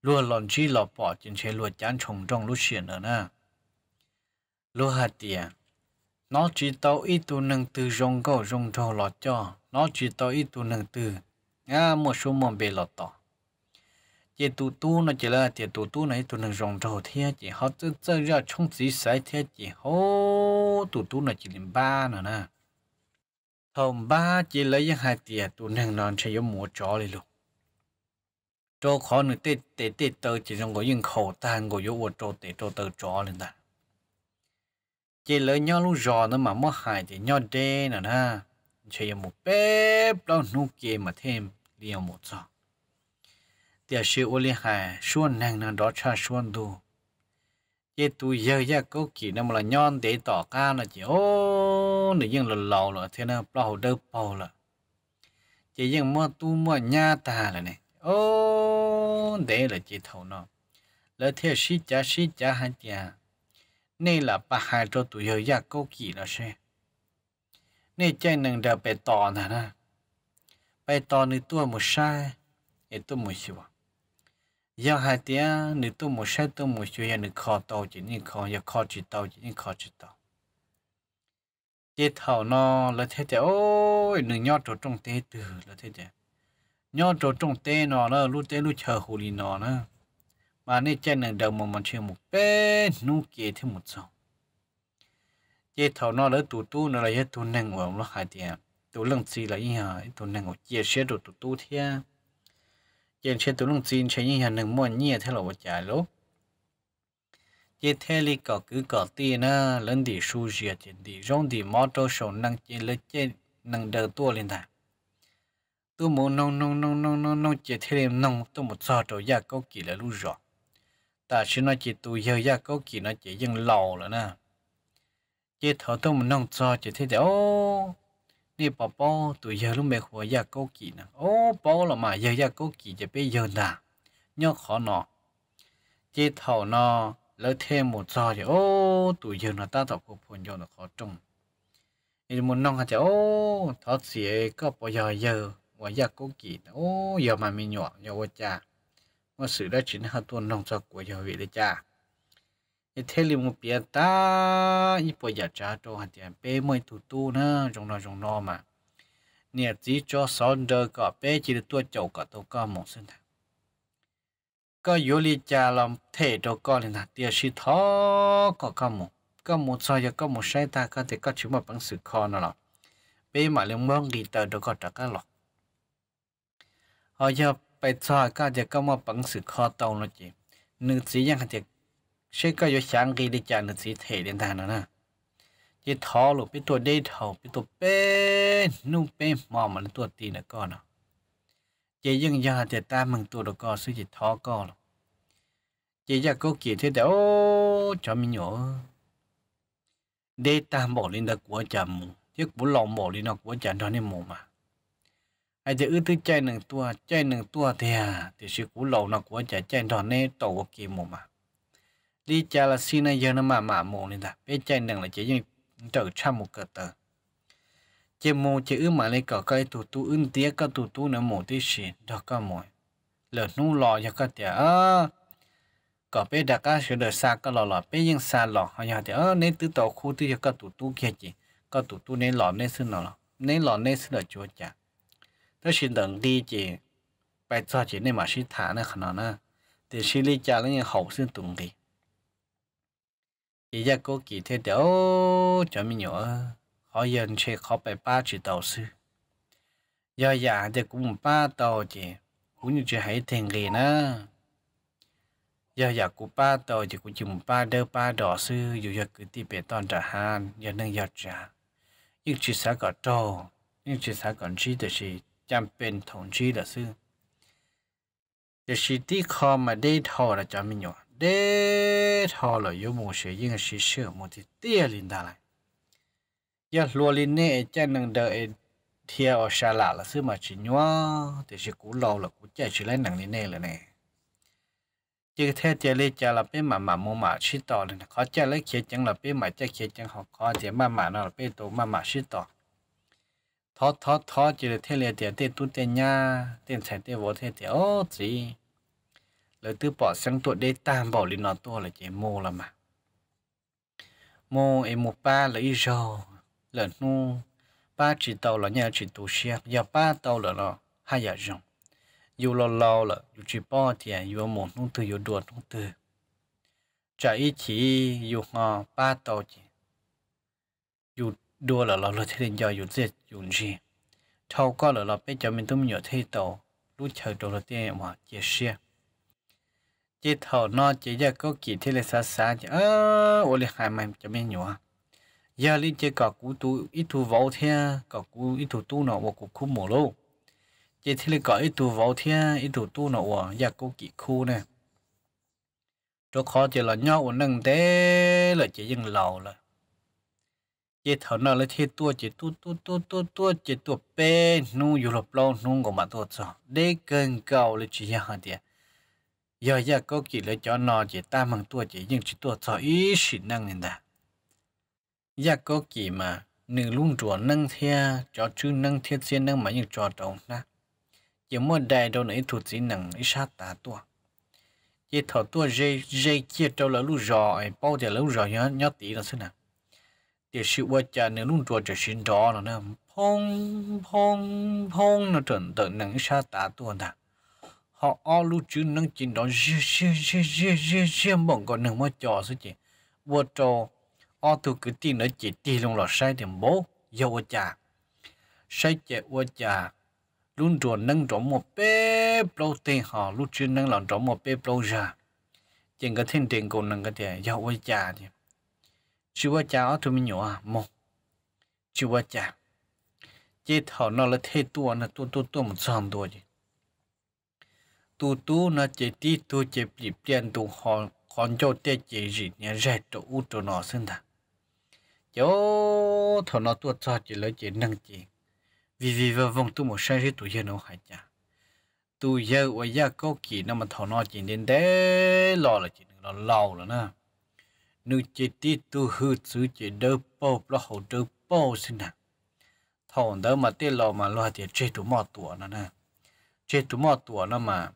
lùa lòn chỉ lọ bỏ chỉ chế lùa chán trồng trong lúc xuyên nữa nè lùa hạt tiền à, nó chỉ tao ít tu nương từ rong gạo rong trâu lọ cho, nó chỉ tao ít tu nâng từ à một số món bề lọt, tỏ. Chỉ tu tu nó chỉ là chỉ tu tu này tu nâng rong trâu thế chỉ họ tự tự ra trong chỉ sai thế chỉ họ tu tu nó chỉ làm ba nữa nè. Thòng ba chỉ lấy những hai tiền tu nâng non chỉ có múa chó đi luôn. Cho khó nữa tết tết tết tơ chỉ trong có những khẩu tàn của yếu cho tết cho tơ chó lên ta. Chỉ lấy nhau lúc giò nó mà mất hại thì nhau đê nè. Na chỉ một bếp đâu nụ kia mà thêm liều một giò thì sự ô li hại xuân nàng nàng đó cha xuân tu chỉ tu giờ giờ có kỳ nó mà là nhon để tỏ ca là chỉ ô để nhưng là lầu là thế nào bao đâu bao là chỉ nhưng mua tu mua nhà ta là này ô để là chỉ thầu nó là thế sĩ cha sĩ cha hai cha nên là bà hai cho tu giờ ya cố kỳ là xe nên chạy nàng đờ bè tỏ nè bây bè nữ tua một sai để tôi một xíu giờ hai tiếng nữ tua một sai tôi một xíu giờ nữ khó tàu chỉ nữ khó giờ khó chỉ tàu chỉ nữ khó chỉ tàu. Chế thầu nó là thế thế ôi nữ nhót chỗ trong tế từ là thế thế nhót chỗ trong tế nó là lúc tế lúc chờ hồ lì nó nữa mà nên chân nâng đầu mà mình chơi một bé nu kia thêm một số chế thầu nó là tụ tu nó là hết tu nâng của nó hai tiền tu lăng chi là như hả tu nâng của chia sẻ đồ tụ tu thế chế chế tu lăng chi chơi như hả nâng mua nhẹ thế là một trả lúc chế thế li cọ cứ cọ tiền na lần đi su dìa tiền đi rong đi mò trâu sầu nâng chế lấy chế nâng đầu tua lên thà tôi muốn nông nông nông nông nông nông chế thế nông tôi một giờ rồi ya câu kỳ là lúc rồi ta chỉ nói chỉ tụ giờ ya câu kỳ nó chỉ dừng lầu rồi nè chỉ thở tôi một nông cho chỉ thế ô nè bà bảo tụi giờ lúc mẹ của ya có kỳ nè ô bảo là mà giờ ya có kỳ giờ bây giờ nè nhớ khó nọ chế thầu nó lỡ thêm một giờ thì ô tụi giờ nó ta tập cuộc phun cho nó khó trông thì muốn nông hả ô thoát gì có bà giờ giờ và ya có kỳ ô giờ mà mình nhỏ nhỏ quá cha. Mà sự đã chính là tuần nông cho của giờ vị đấy cha cái thế liệu một bia ta ít bây giờ trả đồ hạt tiền bé mới tu tu nữa trong nó trong nó mà nè chỉ cho son đờ cả bé chỉ được tua chậu cả tàu có một sinh thằng có yếu lý cha làm thể cho con thì là tiền sĩ thó có có một có một soi giờ có một sai ta có thể có chúng mà bằng sự khó nó lọ bé mà lượng mong đi tờ đồ có trả cái lọ họ giờ bây giờ có giờ có một bằng sự khó tàu nó chỉ nữ chỉ yang hạt tiền sẽ có yếu sáng kỳ đi chàng được gì thể đến ta nữa nè chỉ thó lụ bị tuổi đây thầu bị tuổi bê nụ bê mò mà nó tuổi tì nữa con nó chỉ dừng giờ thì ta mừng tuổi đồ con sư chỉ thó con chỉ ra câu kỳ thế đó cho mình nhổ để ta bỏ lên được của chồng chứ cũng lòng bỏ lên được của chồng đó nên mù mà ai giờ ư tư chạy nâng tua chạy nâng tua thì à thì sư cũng lòng nó của chồng chạy đó nên tổ kỳ mù mà đi cha là xin này giờ nó mà mà mồ nên ta. Bên trái nặng là chỉ như trở trăm một cờ tờ. Chỉ mồ chỉ ư mà lấy cờ cái tụ tụ ưng tía cái tụ tụ nó mồ tí xin đó cái mồi. Lợt nu lò cho cái tía cờ bên đặt cái sửa đời xa cái lò lò bên nhưng xa lò. Hay là tía nên từ tàu khu từ cho cái tụ tụ kia chỉ cái tụ tụ nên lò, nên xin lò nên lò, nên xin là chúa cha tôi xin đừng đi chỉ bài cho chỉ nên mà xin thả nó, khả năng thì xin đi cha lấy những hậu xin tụng đi giờ ra cố kỳ thế đó cho mình nhỏ họ dân chơi khó bài ba chỉ đầu sư giờ giả thì cũng ba đầu chỉ cũng như chỉ hãy thành nghề nữa giờ giả cũng ba đầu thì cũng chỉ ba đỡ ba đỏ sư dù giờ cứ đi về toàn trả han giờ nâng giờ trả nhưng chỉ sợ có trâu nhưng chỉ sợ còn chỉ được sự chăm bên thống chi là sư giờ chỉ đi khó mà đi thôi là cho mình nhỏ để thọ là yếu một sự nhưng sự sửa một thì tia lên ta lại. Giờ lúa lên nè chân nâng đợi theo xa lạ là sự mà chỉ nhua thì sẽ cú lâu là cú chạy chỉ lấy nặng lên nè là nè. Chỉ thế chạy lấy chạy là bên mà mà mua mà chỉ tỏ lên khó chạy lấy kia chẳng là bên mà chạy kia chẳng họ khó, thì mà mà nó là bên tổ mà mà chỉ tỏ thó thó thó, chỉ là thế liền tiền tiền tu tiền nha tiền chạy tiền vô thế tiền ô gì lời tư bỏ sang tuột đê tam, bỏ lên nó to là chế mô à. là mà mô em một ba là ít rô, là nu ba chỉ tàu là nhà chỉ tù xe giờ ba tàu là nó hai giờ rong dù lo lo là, dù chỉ bỏ thì à, dù một nung từ dù đuột nung từ chả ý chỉ dù họ ba tàu chỉ. Dù đua là lo lo thế nên giờ dù dệt dù gì. Thâu có là lo bây giờ mình tôi nhiều thế tàu. Lúc chờ đồ là tiền mà chia sẻ chỉ thầu nó chỉ giờ có kỹ thì là xa xa chứ. Ơ ô lì hai mày cho mình nhỏ. Giờ lên chơi cả cú tu, ít tu vào thế cả cú ít tu tu nọ và cú khu mổ lô. Chỉ thế là cả ít tu vào thế ít tu tu nọ và giờ có kỹ khu nè. Chỗ khó chỉ là nhau của nâng thế là chỉ dừng lâu là. Chỉ thầu nó là thế tua chỉ tu tu tu tu tu chỉ tu pe nu, dù lộc lâu nu của mà tu cho để cần cầu là chỉ hàng tiền giờ giờ có kỳ lấy cho nó chỉ ta bằng tua chỉ nhưng chỉ tua cho ý sự năng nên ta giờ có kỳ mà nữ luôn chùa năng thea cho chữ năng thiết xin năng mà nhưng cho đầu na. Chỉ một đại đâu này thuộc chỉ năng ý sát ta tua chỉ thọ tua dây dây kia trâu là lúc rồi bao giờ lúc rồi nhớ nhớ tí là thế nào để sự qua cha nữ luôn chùa chỉ xin đó nó nè phong phong phong nó chuẩn thành năng ý sát ta tua ta họ ở lúc chứ nâng chín đó dê dê dê dê dê dê bọn còn nâng mà chó sự chị. Vô trò ở tu cứ tin nó chỉ đi luôn là sai thì bố dâu vô chà. Sai chạy vô chà luôn rồi nâng trộm một bê lâu tiền họ lúc chứ nâng lòng trộm một bê lâu ra chỉ có thiên tiền còn nâng cái tiền dâu vô chà thì. Chú vô chà ở tu mình nhỏ à một chú vô chà. Chỉ thọ nó là thế tua, nó tua tua tua một trăm tua chứ tu tu, na chỉ ti, tu chỉ bị biến tu hòn hòn cho tê chỉ gì nhà rẻ chỗ u chỗ nó sinh ta chỗ thọ nó tu cho chỉ lấy chỉ năng chế vì vì vợ vong tu một sai tu giờ nó hay chả tu giờ ở gia có kỳ nó mà thọ nó chỉ đến để lo là chỉ nó lâu rồi nè nữ chỉ ti, tu hư chữ chỉ đỡ bao lo hậu đỡ bao sinh ta thọ đó mà tê lo mà lo thì chế tu mò tuổi nó nè chế tu mò tuổi nó mà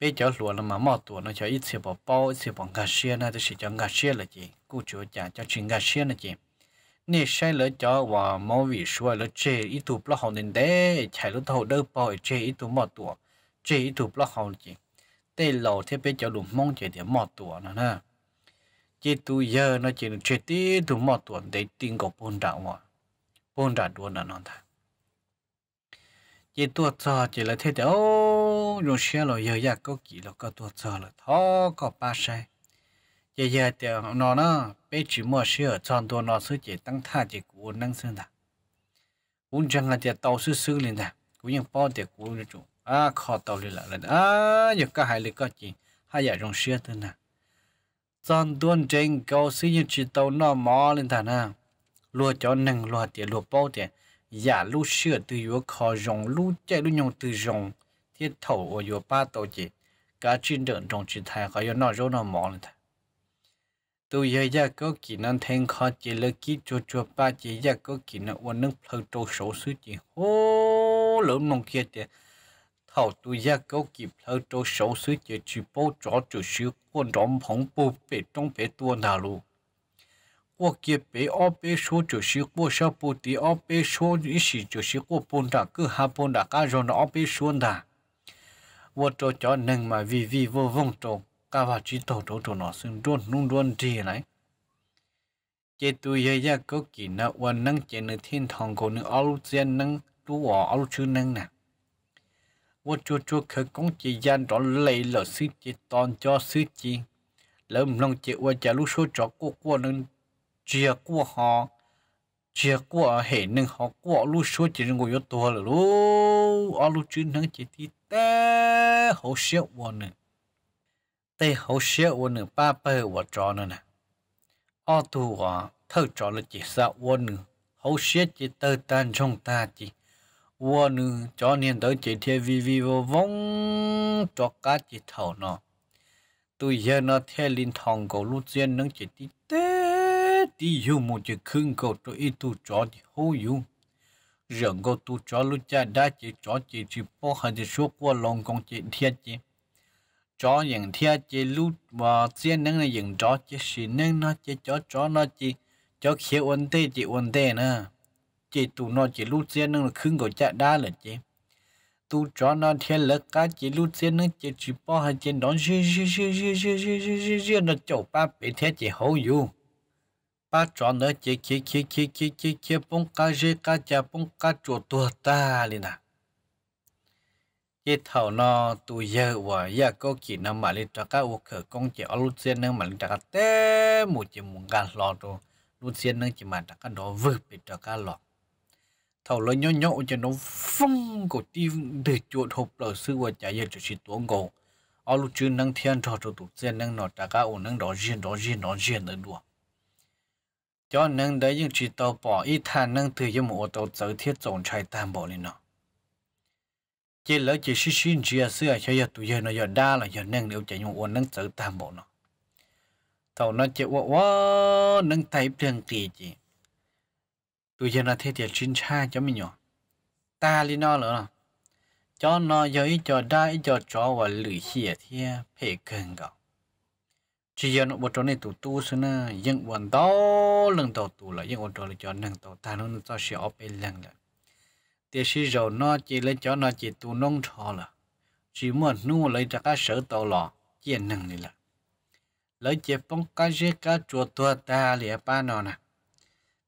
bây giờ lúa là mà mò tuổi nó cho ít xíu bỏ bao ít xíu bỏ gà xia na thì chỉ cho gà xia là gì cụ chủ trả cho chuyện gà xia là gì nè sai lỡ cho và mò vị xua lỡ chê ít tụ bao hậu nên đấy chạy lỡ thầu đỡ bao chê ít tụ mò tuổi chê ít tụ bao hậu gì tê lầu thế bây giờ đủ mong chê để mò tuổi nó nè chỉ tu giờ nó chỉ chê tí tụ mò tuổi để tin có bồn đạo mà bồn đạo đuôi là nó thà chỉ tua cho chỉ là thế đó rồi xe rồi giờ giờ có kỹ là có tuột cho là thó có ba xe giờ giờ thì nó nó bé chỉ mua xe ở trong tua nó sẽ chỉ tăng tha chỉ của năng sinh đã cũng chẳng là thì tàu sư sư lên ta cũng như bao thì của nó chủ à khó tàu lên lại là à giờ cả hai lấy có gì hai giờ trong xe thôi nè trong tuần trên cầu sư như chỉ tàu nó mò lên thà nè lúa cho năng lúa thì lúa bao thì giả lúa sửa từ yếu khó rồng lúa chạy lúa nhung từ rồng thì thầu ở chỗ ba tổ chỉ cả chiến trường trong chỉ thay có yếu nọ rốt nó mỏ lên thay tôi giờ giờ có kỹ năng thêm khó chỉ là kỹ cho cho ba, chỉ giờ có kỹ năng uốn nâng phơi trâu số suy chỉ. Hô, lớn nông kia thì thầu tôi giờ có kỹ phơi trâu số suy chỉ chỉ bố chó chủ sư quân trọng phòng bố bể trong bể tuôn đà lù. Qua kia bể ở bể số chủ sư qua sao bố tí ở bể số ít sĩ chủ sư qua bồn đà cứ hai bồn đà cả rồi nó ở bể xuống đà vô trò cho nên mà vì vì vô vong trò cả vào trí tổ trò trò nó xưng đôn nung đôn gì này. Chế tu ye ya có kỹ năng quan năng chế nữ thiên thong của nữ áo diện năng tu ở áo chữ năng nè. Vô trò trò khởi công chế gian đó lấy lỡ sư chế toàn cho sư chế lỡ mong chế qua trả lúc số trò của của nên chia của họ chia qua hệ nâng họ qua lu số chỉ ngồi yếu tố là lu ở lu chứ nâng chỉ thì té hậu xéo quân nữa té hậu xéo quân nữa ba bơ và trò nữa nè ở tu à thâu trò là chỉ sợ quân nữa hậu xéo chỉ tơ tan trong ta chỉ quân nữa cho nên tới chỉ theo vi vi vô vong cho cá chỉ thầu nó tôi giờ nó theo linh thòng cầu lu chiến nâng chỉ tí té tí yêu một chỉ khưng cầu cho ít tu chó thì hô yêu rừng cầu tu chó lúc cha đã chỉ chó chỉ chỉ bỏ hai chỉ số qua lòng công chỉ thiệt chỉ chó những thiệt chỉ lúc và chiến năng là những chó chỉ xin năng nó chỉ chó chó nó chỉ chó khía ổn tê chỉ ổn tê nữa chỉ tu nó chỉ lúc chiến năng là khưng cầu cha đã là chỉ tu chó nó thiệt là cả chỉ lúc chiến năng chỉ chỉ bỏ hai chỉ đó gì gì gì gì gì gì gì gì nó chậu ba bị thế chỉ hô yêu ba chọn nữa chế chế chế chế chế chế chế bông cá dê cá chả bông cá chuột tua ta liền à. Chế thầu nó tu giờ và giờ có kỹ nó mà lên cho các ô khởi công chế ở lúc xưa nó mà lên cho các té một chế muốn gan lo rồi lúc xưa nó chỉ mà cho các đó vượt bị cho các lọ thầu nó nhỏ nhỏ cho nó phong của tim để chuột hộp lỡ sư và chả giờ cho chị tuấn cổ ở lúc chưa năng thiên cho cho tụ xưa năng nó cho các ô năng đó riêng đó riêng đó riêng nữa đùa cho nên đấy những chỉ tàu bỏ ít than nâng từ những một tàu tự thiết tổng chạy tam bộ lên nó chỉ lỡ chỉ xin xin chia sẻ cho giờ tụi giờ nó giờ đa là giờ nâng nếu chạy những ổn nâng tự tam bộ nó tàu nó chỉ quá quá nâng tay tiền kỳ chỉ tụi giờ nó thấy tiền chính cha cho mình nhỏ ta lên nó nữa cho nó giờ ít cho đa ít cho chó và lưỡi xỉa thì phải cần gạo chỉ giờ nó bộ trò này tụ tu xí nè những bọn đó lần đầu tụ là những bọn trò là cho lần đầu ta nó cho sẽ ở bên lần là thì khi rồi nó chỉ lấy cho nó chỉ tụ nông trò là chỉ muốn nuôi lấy ra cái sở tàu lò chỉ lần này là lấy chỉ phong cái gì cái chuột tua ta lìa ba nó nè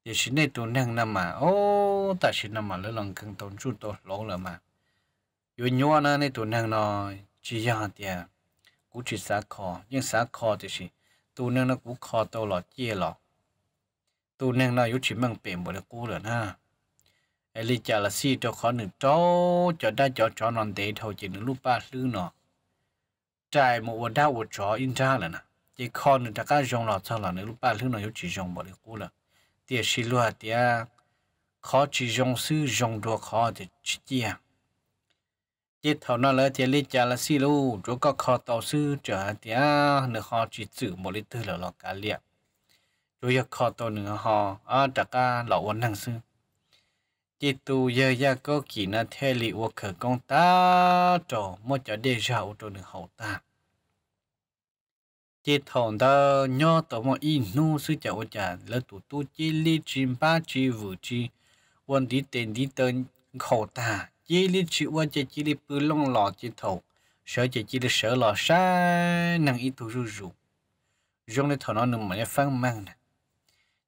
thì khi này tụ năng nằm mà ô ta chỉ nằm mà lấy lần cần tụ chút tụ lỗ là mà yêu nhau nè này tụ năng nó chỉ giờ tiền cú chỉ xá khó nhưng xá khó thì gì tu nâng nó cú khó tàu lọ chia lọ. Tu nâng nó yếu chỉ mang bền bởi được cú rồi ha. Ai lý chả là si cho khó nửa trâu cho đã cho cho non để thôi, chỉ nửa lúc ba lư nọ. Trải một vật đau vật chó in ra là nè. Chỉ khó nửa ta cá rong lọ cho là nửa lúc ba lư nọ yếu chỉ rong bởi được cú là tiệt xí lúa tiệt khó chỉ rong sư rong đua khó thì chỉ chia chỉ thầu nó là thì lý trả là xí lô, rồi có kho tàu sư trở thì nữa họ chỉ giữ một lít tư là lọ cá liệt rồi giờ kho tàu nữa họ à trả cả lọ vấn năng sư. Chỉ tu giờ giờ có kỹ năng theo lý của khởi công ta trò một chỗ để ra ô nữa hậu ta chỉ thầu đó nhỏ tàu mà in nu sư cháu cha là tụ tu chỉ lý chim ba chỉ vừa chỉ vấn đi tên đi tên khẩu ta chỉ li chỉ qua chỉ chỉ li bự long lò chỉ thầu sợ chỉ chỉ li sợ lò sa năng ít tu ru ru. Dùng để thầu nó nằm mà phăng mang nè.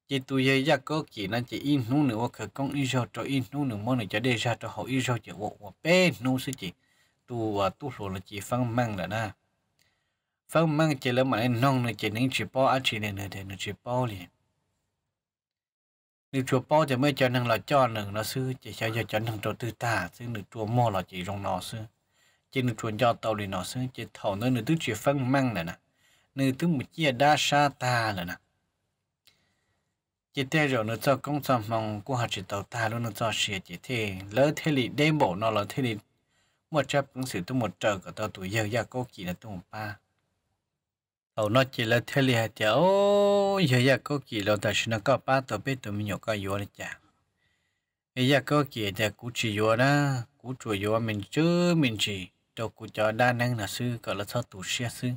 Chỉ tu ye ya có chỉ năng chỉ in nu nữa khởi công in rồi cho in nu nữa món này cho đề ra cho họ in rồi chỉ bộ bộ bé nu sự chỉ tu và tu số là chỉ phăng mang là na. Phăng mang chỉ là mà nong nữa chỉ nên chỉ bao ăn chỉ nên nữa để nó chỉ bao liền nếu chùa bao thì mới cho năng là cho nừng nó sư chỉ cho cho cho thằng đầu tư ta sư nữ chùa mò là chỉ rong nó sư chỉ nữ chùa cho tàu đi nó sư chỉ thầu nó nữ tứ chỉ phân măng này nè. Nữ tứ một chia đa sa ta là nè. Chỉ thế rồi nó cho công sản mong của họ chỉ tàu ta luôn nó cho xịa chỉ thế. Lỡ thế thì đêm bộ nó là thế thì một chấp cũng sử tôi một trời của tàu tuổi giờ giờ có kỳ là tôi một ba. Ờ, ở nó chỉ là thế li hạt ô, giờ giờ có kỳ là ta xin nó có ba tàu biết tụi mình nhỏ có vô đấy chả. Bây giờ có kỳ thì cú chỉ vô đó cú chủ vô mình chứ mình chỉ đâu cú cho đa năng là sư gọi là sao tụ xe sư.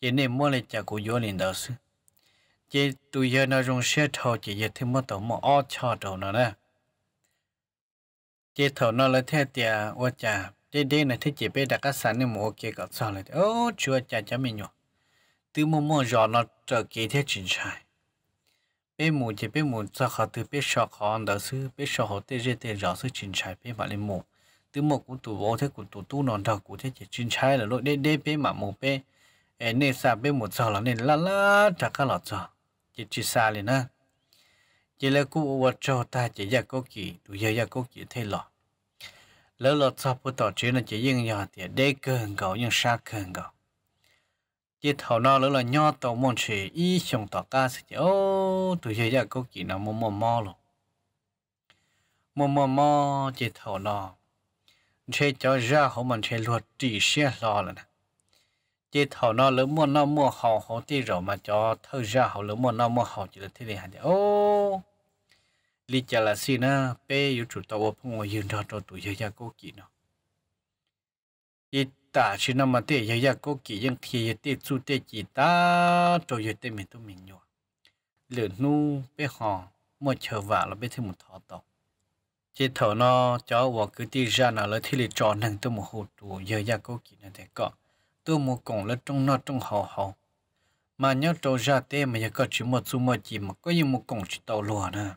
Chỉ nên mua lại chả cú vô liền đó sư. Chỉ tụi giờ nó dùng xe thầu chỉ giờ thêm một tổ một ó cho đầu nó nè chỉ thầu nó là thế tiệt ô chả chỉ đây là thế chỉ biết đặt sản nên mua kê có sao lại. Ô chúa chả chả mình nhỏ từ mù mù rõ nó trở kế thế chính sai bé mù chỉ bé mù cho họ từ bé khó họ đó sư bé sọ họ tê rê tê rõ sư chính sai bé mà lên mù từ một cũng tụ vô thế cũng tụ tu nón đầu cũng thế chỉ chính sai là lỗi đê đê bé mà mù bé nên xa bé mù cho là nên la la chắc cả lọt cho chỉ chỉ xa lên nè chỉ là cú vật cho ta chỉ giờ có kỳ đủ giờ giờ có kỳ thế lọ lỡ lọ cho bữa tỏ chuyện là chỉ yên nhỏ thì để cơn gạo nhưng xa cơn gạo chỉ thầu nó lỡ là nho tàu môn chỉ y xong tỏ ca sẽ ô đủ giờ ra có kỳ nào mò mò mò luôn. Mò mò mò chỉ thầu nó chế cho ra họ mình chế luật chỉ xe lo là nè. Chỉ thầu nó lớn mua nó mua họ họ đi rồi mà cho thơ ra họ lớn mua nó mua họ chỉ là thế này hả ô, lý chả là gì nữa bé yêu chủ tàu phong ngồi yên ra cho tụi ra cố kỹ nó ý ta chỉ nằm mà tê giờ có kỹ nhưng thì tê chú tê chỉ ta, cho yêu tê mình tôi mình nhọ lửa nu bé họ mua chờ vả là bé thêm một thọ tàu chỉ thọ nó cho vợ cứ đi ra nào là thì lì chọn năng tôi một hồ tụ giờ giờ có kỹ nó thế có tôi một cổng là trong nó trong hậu hậu mà nhớ trâu ra tê mà giờ có chỉ một chú một chỉ mà có những một cổng chỉ tàu lùa nữa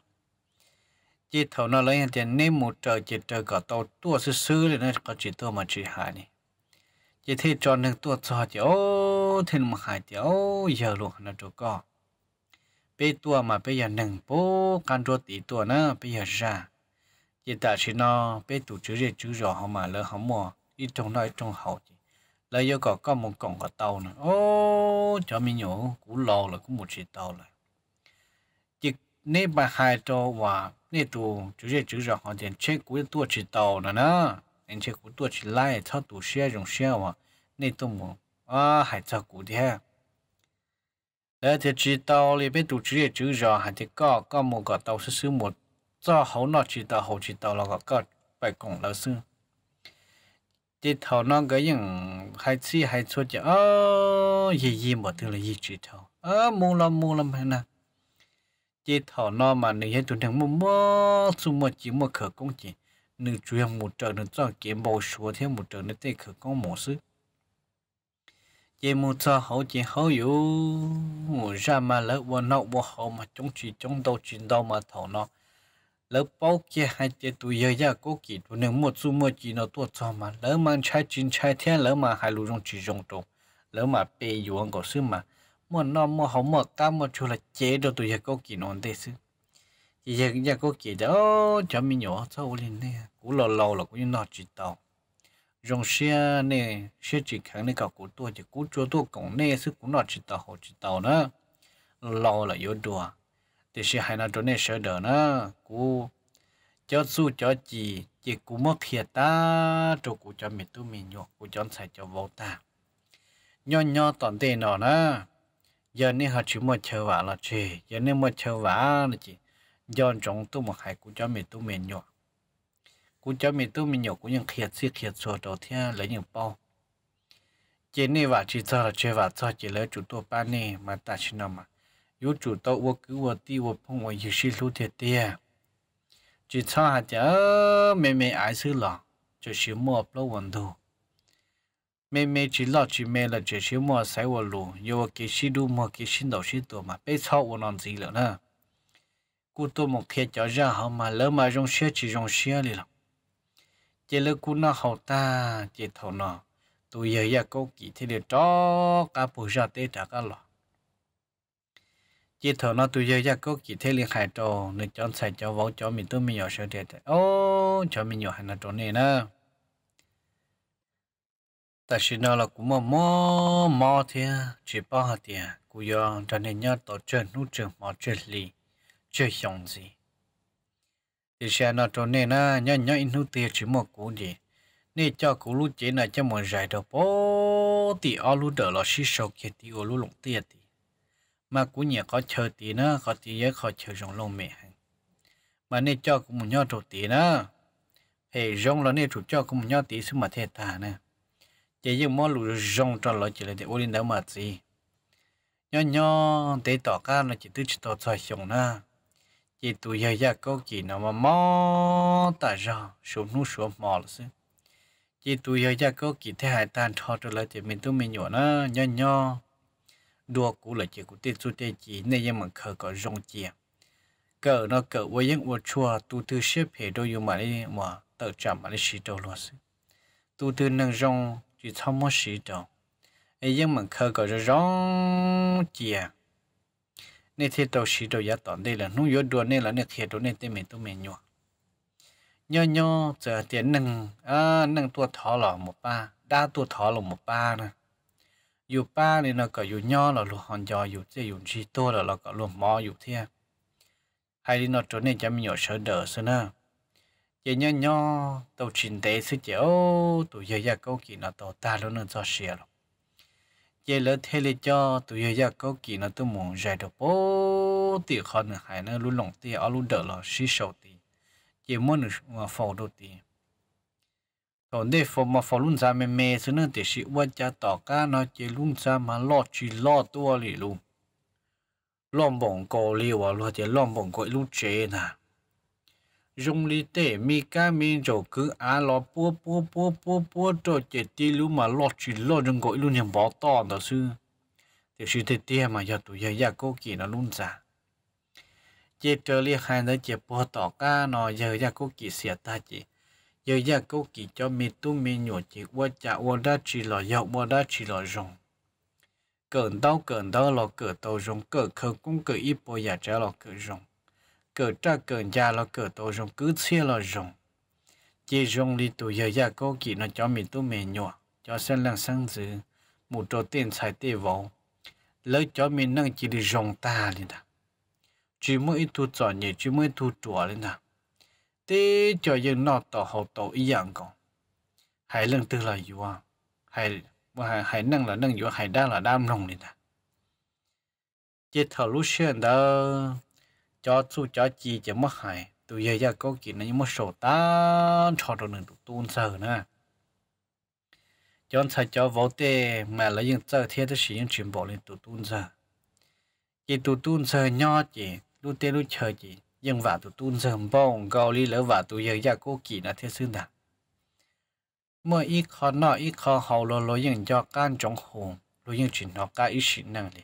chỉ thầu nó lấy tiền nên một trời chỉ trời cả tàu tua sư sư lên nó có chỉ tua mà chỉ hại này chỉ thấy cho nên tôi cho cháu ô thì mà hại thì, ô, giờ luôn nó chỗ có bây tua mà bây giờ nâng bố, can cho tí tua nữa bây giờ ra. Chỉ ta chỉ nó, bây tụ chữ gì chữ rõ họ mà lỡ họ mua, ít trong nói trong hậu chỉ lấy yêu có có một cổng có tàu nữa. Ô, cho mình nhổ cũng lâu là cũng một chỉ tàu rồi chỉ nên bà hai cho và nên tụ chữ gì chữ rõ họ tiền chết cú tua chỉ tàu nữa nữa nên chỉ cú tua chỉ lại cho tụ xe dùng xe mà nên tụ một à hay cho cú thế để thì chỉ tàu thì bên tụ chủ yếu chủ yếu hay thì có có một cái tàu sư sư một cho hậu nó chỉ tàu hậu chỉ tàu là có có bài công là sư chỉ thầu nó cái những hay chi hay cho chứ ơ gì gì mà thứ là gì chỉ thầu ơ mua lắm mua lắm hay nè chỉ thầu nó mà nữ hiện tụi thằng mua mua chung mua chỉ mua khởi công chỉ nữ chuyên một trận nên cho kiếm bầu số thêm một trận nên tê khởi công một sự chỉ một cho hậu chỉ hậu yếu ra mà lỡ vô nọ vô hậu mà chúng chỉ chúng đâu chỉ đâu mà thọ nó. Lỡ bao kia hai chế tụi giờ giờ cố kỳ tụi thằng một số một chỉ nó tuột cho mà lỡ mà trái chín trái thiên lỡ mà hai lũ trong chỉ dùng trộn lỡ mà bê yếu ăn có sự mà. Một nó một hậu một cá một chú là chế được giờ có kỳ nó thế chứ chỉ giờ giờ có kỳ đó cho mình nhỏ sau lên đây cú lò lò là cũng nó chỉ tàu dùng xe nè xe chỉ kháng nè cả cú tua chỉ cú chúa tua cổng nè sức cú nó chỉ tàu hồ chỉ tàu nữa lò là yếu đùa thì xe hai nó chỗ nè sợ đỡ nữa cú cho su cho chỉ chỉ cú mất thiệt ta chỗ cú cho mình tu mình nhọ, cú cho xài cho vô ta nho nho toàn tiền nó nữa giờ này họ chỉ muốn chơi vả là chơi giờ này muốn chơi vả là chỉ do trong tu một hai cú cho mình tu mình nhọ cũng cho mình tu mình nhổ cũng những khiệt siết khiệt sổ đầu tiên lấy những bao. Chế này và chỉ cho là chơi và cho chỉ lấy chủ tôi ba này mà ta chỉ nói mà. Yếu chủ tôi vô cứ vô ti vô phong vô yếu sĩ lưu thiệt tiền chỉ cho hạt chớ mẹ mẹ ai xứ lọ cho xíu mua lâu vốn đồ mẹ mẹ chỉ lo chỉ mẹ là chỉ xíu mua sai vô lù yêu cái xí đu mua cái xin đầu xí tổ mà bây sau vô làm gì nữa. Nè cú tôi một khi cho ra họ mà, lỡ mà trong xe chỉ trong xe đi lắm chỉ lỡ cú nó hậu ta chỉ thầu nó tôi giờ giờ câu kỳ thì được cho cả bộ ra tê trả cả lọ. Chỉ thầu nó tôi giờ giờ câu kỳ thì liền hại trò, nên chọn xài cho vợ cho mình tôi mình nhỏ sợ đẹp ô, cho mình nhỏ hay là trò này nè ta chỉ nói là cũng mò mò mò thì chỉ bao hạt tiền cũng cho nên nhớ tổ chức nút trường mò chơi lì chơi xong gì thì xe nó cho nên na nhớ nhớ in hút tiền chỉ một cú gì nên cho cú lú chế này cho một giải đầu bố thì ở lú đỡ là xí sầu kia thì ở lú lộng tiền thì mà cú nhẹ có chờ tí nữa có tí nhớ có chờ rong lông mẹ mà nên cho cũng một nhớ đầu tí nữa thì rong là nên chụp cho cũng một nhớ tí xíu mà thiệt ta nữa chỉ dùng món lú rong cho nó chỉ là để ôn đâu mà gì nhỏ nhỏ để tỏ ca nó chỉ tự chỉ tỏ cho xong na chỉ tụi giờ giờ câu chỉ nó mà mò ta ra số nút số mò là chứ chỉ tụi giờ giờ câu chỉ thế hai tan cho cho lại thì mình tụi mình nhỏ na nhỏ nhỏ. Đua cũ là chỉ của tiền số tiền chỉ nên em mà khờ có rong chia à. cỡ nó cỡ với những ô chua tu tư xếp hệ đôi mà đi mà tự chậm mà đi xí đầu luôn tu tư nâng rong chỉ thăm mất xí đầu ấy nhưng mà khơi có rong chìa à nên thế đầu xí đầu giá tòn đây là nung yếu đùa nên là nên khi đồ nên tên mình tôi mình nhọ nhọ nhọ giờ tiền nâng à nâng tua thọ là một ba đa tua thọ là một ba nè dù ba này là có dù nhọ là luôn hòn giò dù chơi dù chi tua là là có luôn mò dù thế hay đi nó trở nên cho mình nhỏ sợ đỡ xưa nè giờ nhọ nhọ tàu chín tế sư chế ô tụi giờ giờ câu kỳ nó tàu ta luôn nó cho xìa rồi chế lỡ thế li cho tụi giờ giờ câu kỳ nó tôi muốn giải được bố tiệt khó nữa hay nó luôn lòng tiệt ở luôn đỡ là xí sầu tiệt chế muốn nó phổ đồ tiệt còn để phổ mà phổ luôn ra mẹ mẹ xứ nữa thì sĩ quan cha tỏ ca nó chỉ luôn ra mà lo chỉ lo tua lì luôn lom bổng cổ liều à lo chế lom bổng cổ luôn chế nè dùng lý tế mi ca mi rồi cứ á lo bua bua bua bua bua cho chỉ ti lu mà lo chỉ lo rừng gọi luôn nhầm bỏ to đó sư thì sư thế tia mà giờ tụi giờ giờ cô kỳ nó luôn giả chỉ trở li hai nó chỉ bỏ tỏ ca nó giờ giờ cô kỳ xỉa ta chỉ giờ giờ cô kỳ cho mi tu mi nhổ chỉ qua chả qua đã chỉ lo dọc qua đã chỉ lo rong cơn đau cơn đau lo cỡ tàu rong cỡ khờ cũng cỡ ít bỏ giờ trả lo cỡ rong cỡ tra cỡ già là cỡ tổ rong cứ xe là rong chỉ rong đi tụ giờ giờ có kỹ nó cho mình tụ mẹ nhỏ, cho sinh lăng sang dữ. Một trò tiền xài tê vào lấy cho mình năng chỉ đi rong ta lên đó chỉ mới ít thu trò nhỉ chỉ mới thu trò lên đó thế cho dân nọ tổ hậu tổ ý dạng còn hãy lần tư là gì à hãy hãy năng là nâng yếu hãy đang là đam lòng lên đó chỉ thở lúc xưa đó cho chú cho chi chỉ mất hại. Tụi giờ giờ có chuyện này mất sổ ta cho đồ nương tuôn sợ nữa, cho sai cho vô tê mà lấy những giờ thế thì sử dụng chuyển bộ lên tụi tuôn sợ. Chỉ tụi tuôn sợ nhỏ chỉ lúc tê lúc chờ chỉ nhưng vả tụi tuôn sợ bông gạo li lỡ vả tụi giờ giờ có chuyện là thế xương nè mỗi ít khó nọ ít khó hậu lo lo những cho can trong hồn lo những chuyện nó cả ít xin năng đi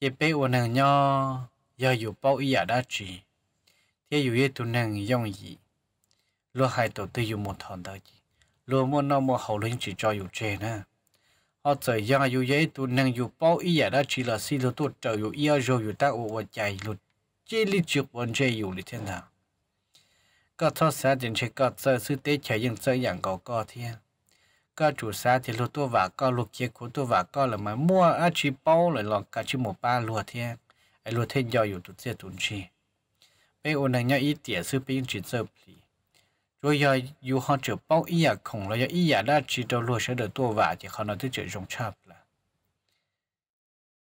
chỉ bé ôn năng nhỏ giờ dù bao ý đã trì thế dù ye tu năng dòng gì lo hai tổ tư dù một thằng đó gì lo mua nó mua chỉ cho dù chê nè họ trời giờ dù ye tu năng dù bao ý đã là xí lo tu trời rồi dù ta ô chạy lo chỉ lý chụp vấn chê dù lý nào có thọ xã trên chế có chơi sư tế chạy những chơi dạng có có thiên có chủ xã thì lo tu và có lục chế của tu và có là mà mua á chỉ bao lại lọt cả chỉ một ba lùa thiên ai luôn thêm doอยู่tụt xe tụt chi bây ôn này nhá ít tiền sư bây chỉ giờ pli rồi giờอยู่họ chỉ bao ý à không là giờ ý à đã chỉ đâu luôn sẽ được tua vả chỉ họ nói tới chỉ rong chắp là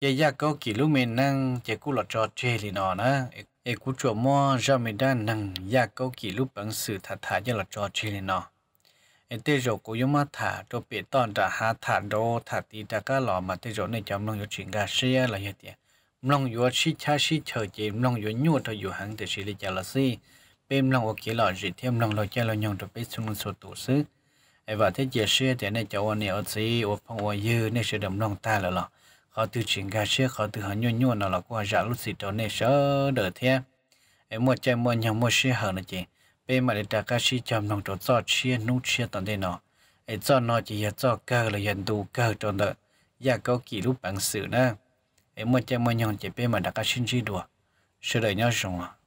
giờ giờ có kỷ lúc mình năng chỉ cú là trò chơi thì nó nè ai cú chỗ mua ra mình đang năng giờ có kỷ lúc bằng sự thà thà như là trò chơi thì nó ai tê rồi cú yếm mà thà cho bị tòn đã hạ thà đồ thà tí đã cá lò mà tê rồi này chấm lòng có chuyện gà xe là như thế mong yếu chi cha chi chờ chị mong yếu nhu thôi yo hàng để xử lý cho là gì bên mong ok là gì thêm mong lo cha lo nhung được biết xuống số tổ sư ai và thế chia sẻ thì này cháu anh ở gì ở phòng ở dư này sẽ đầm lòng ta là lo. Khó từ chuyện gà sữa khó từ họ nhu nhu nào là qua giả lúc xịt đó nên sợ đỡ thế em mua chơi mua nhau mua sữa hơn là chị bên mà để đặt cái sữa chăm lòng cho cho chia nút chia tận đây nó ai cho nó chỉ là cho cơ là nhận đủ cơ cho đó giờ có kỷ lúc bằng sự nữa e mo che mo nyong che pe ma da ka shin chi do shi re nyong shong wa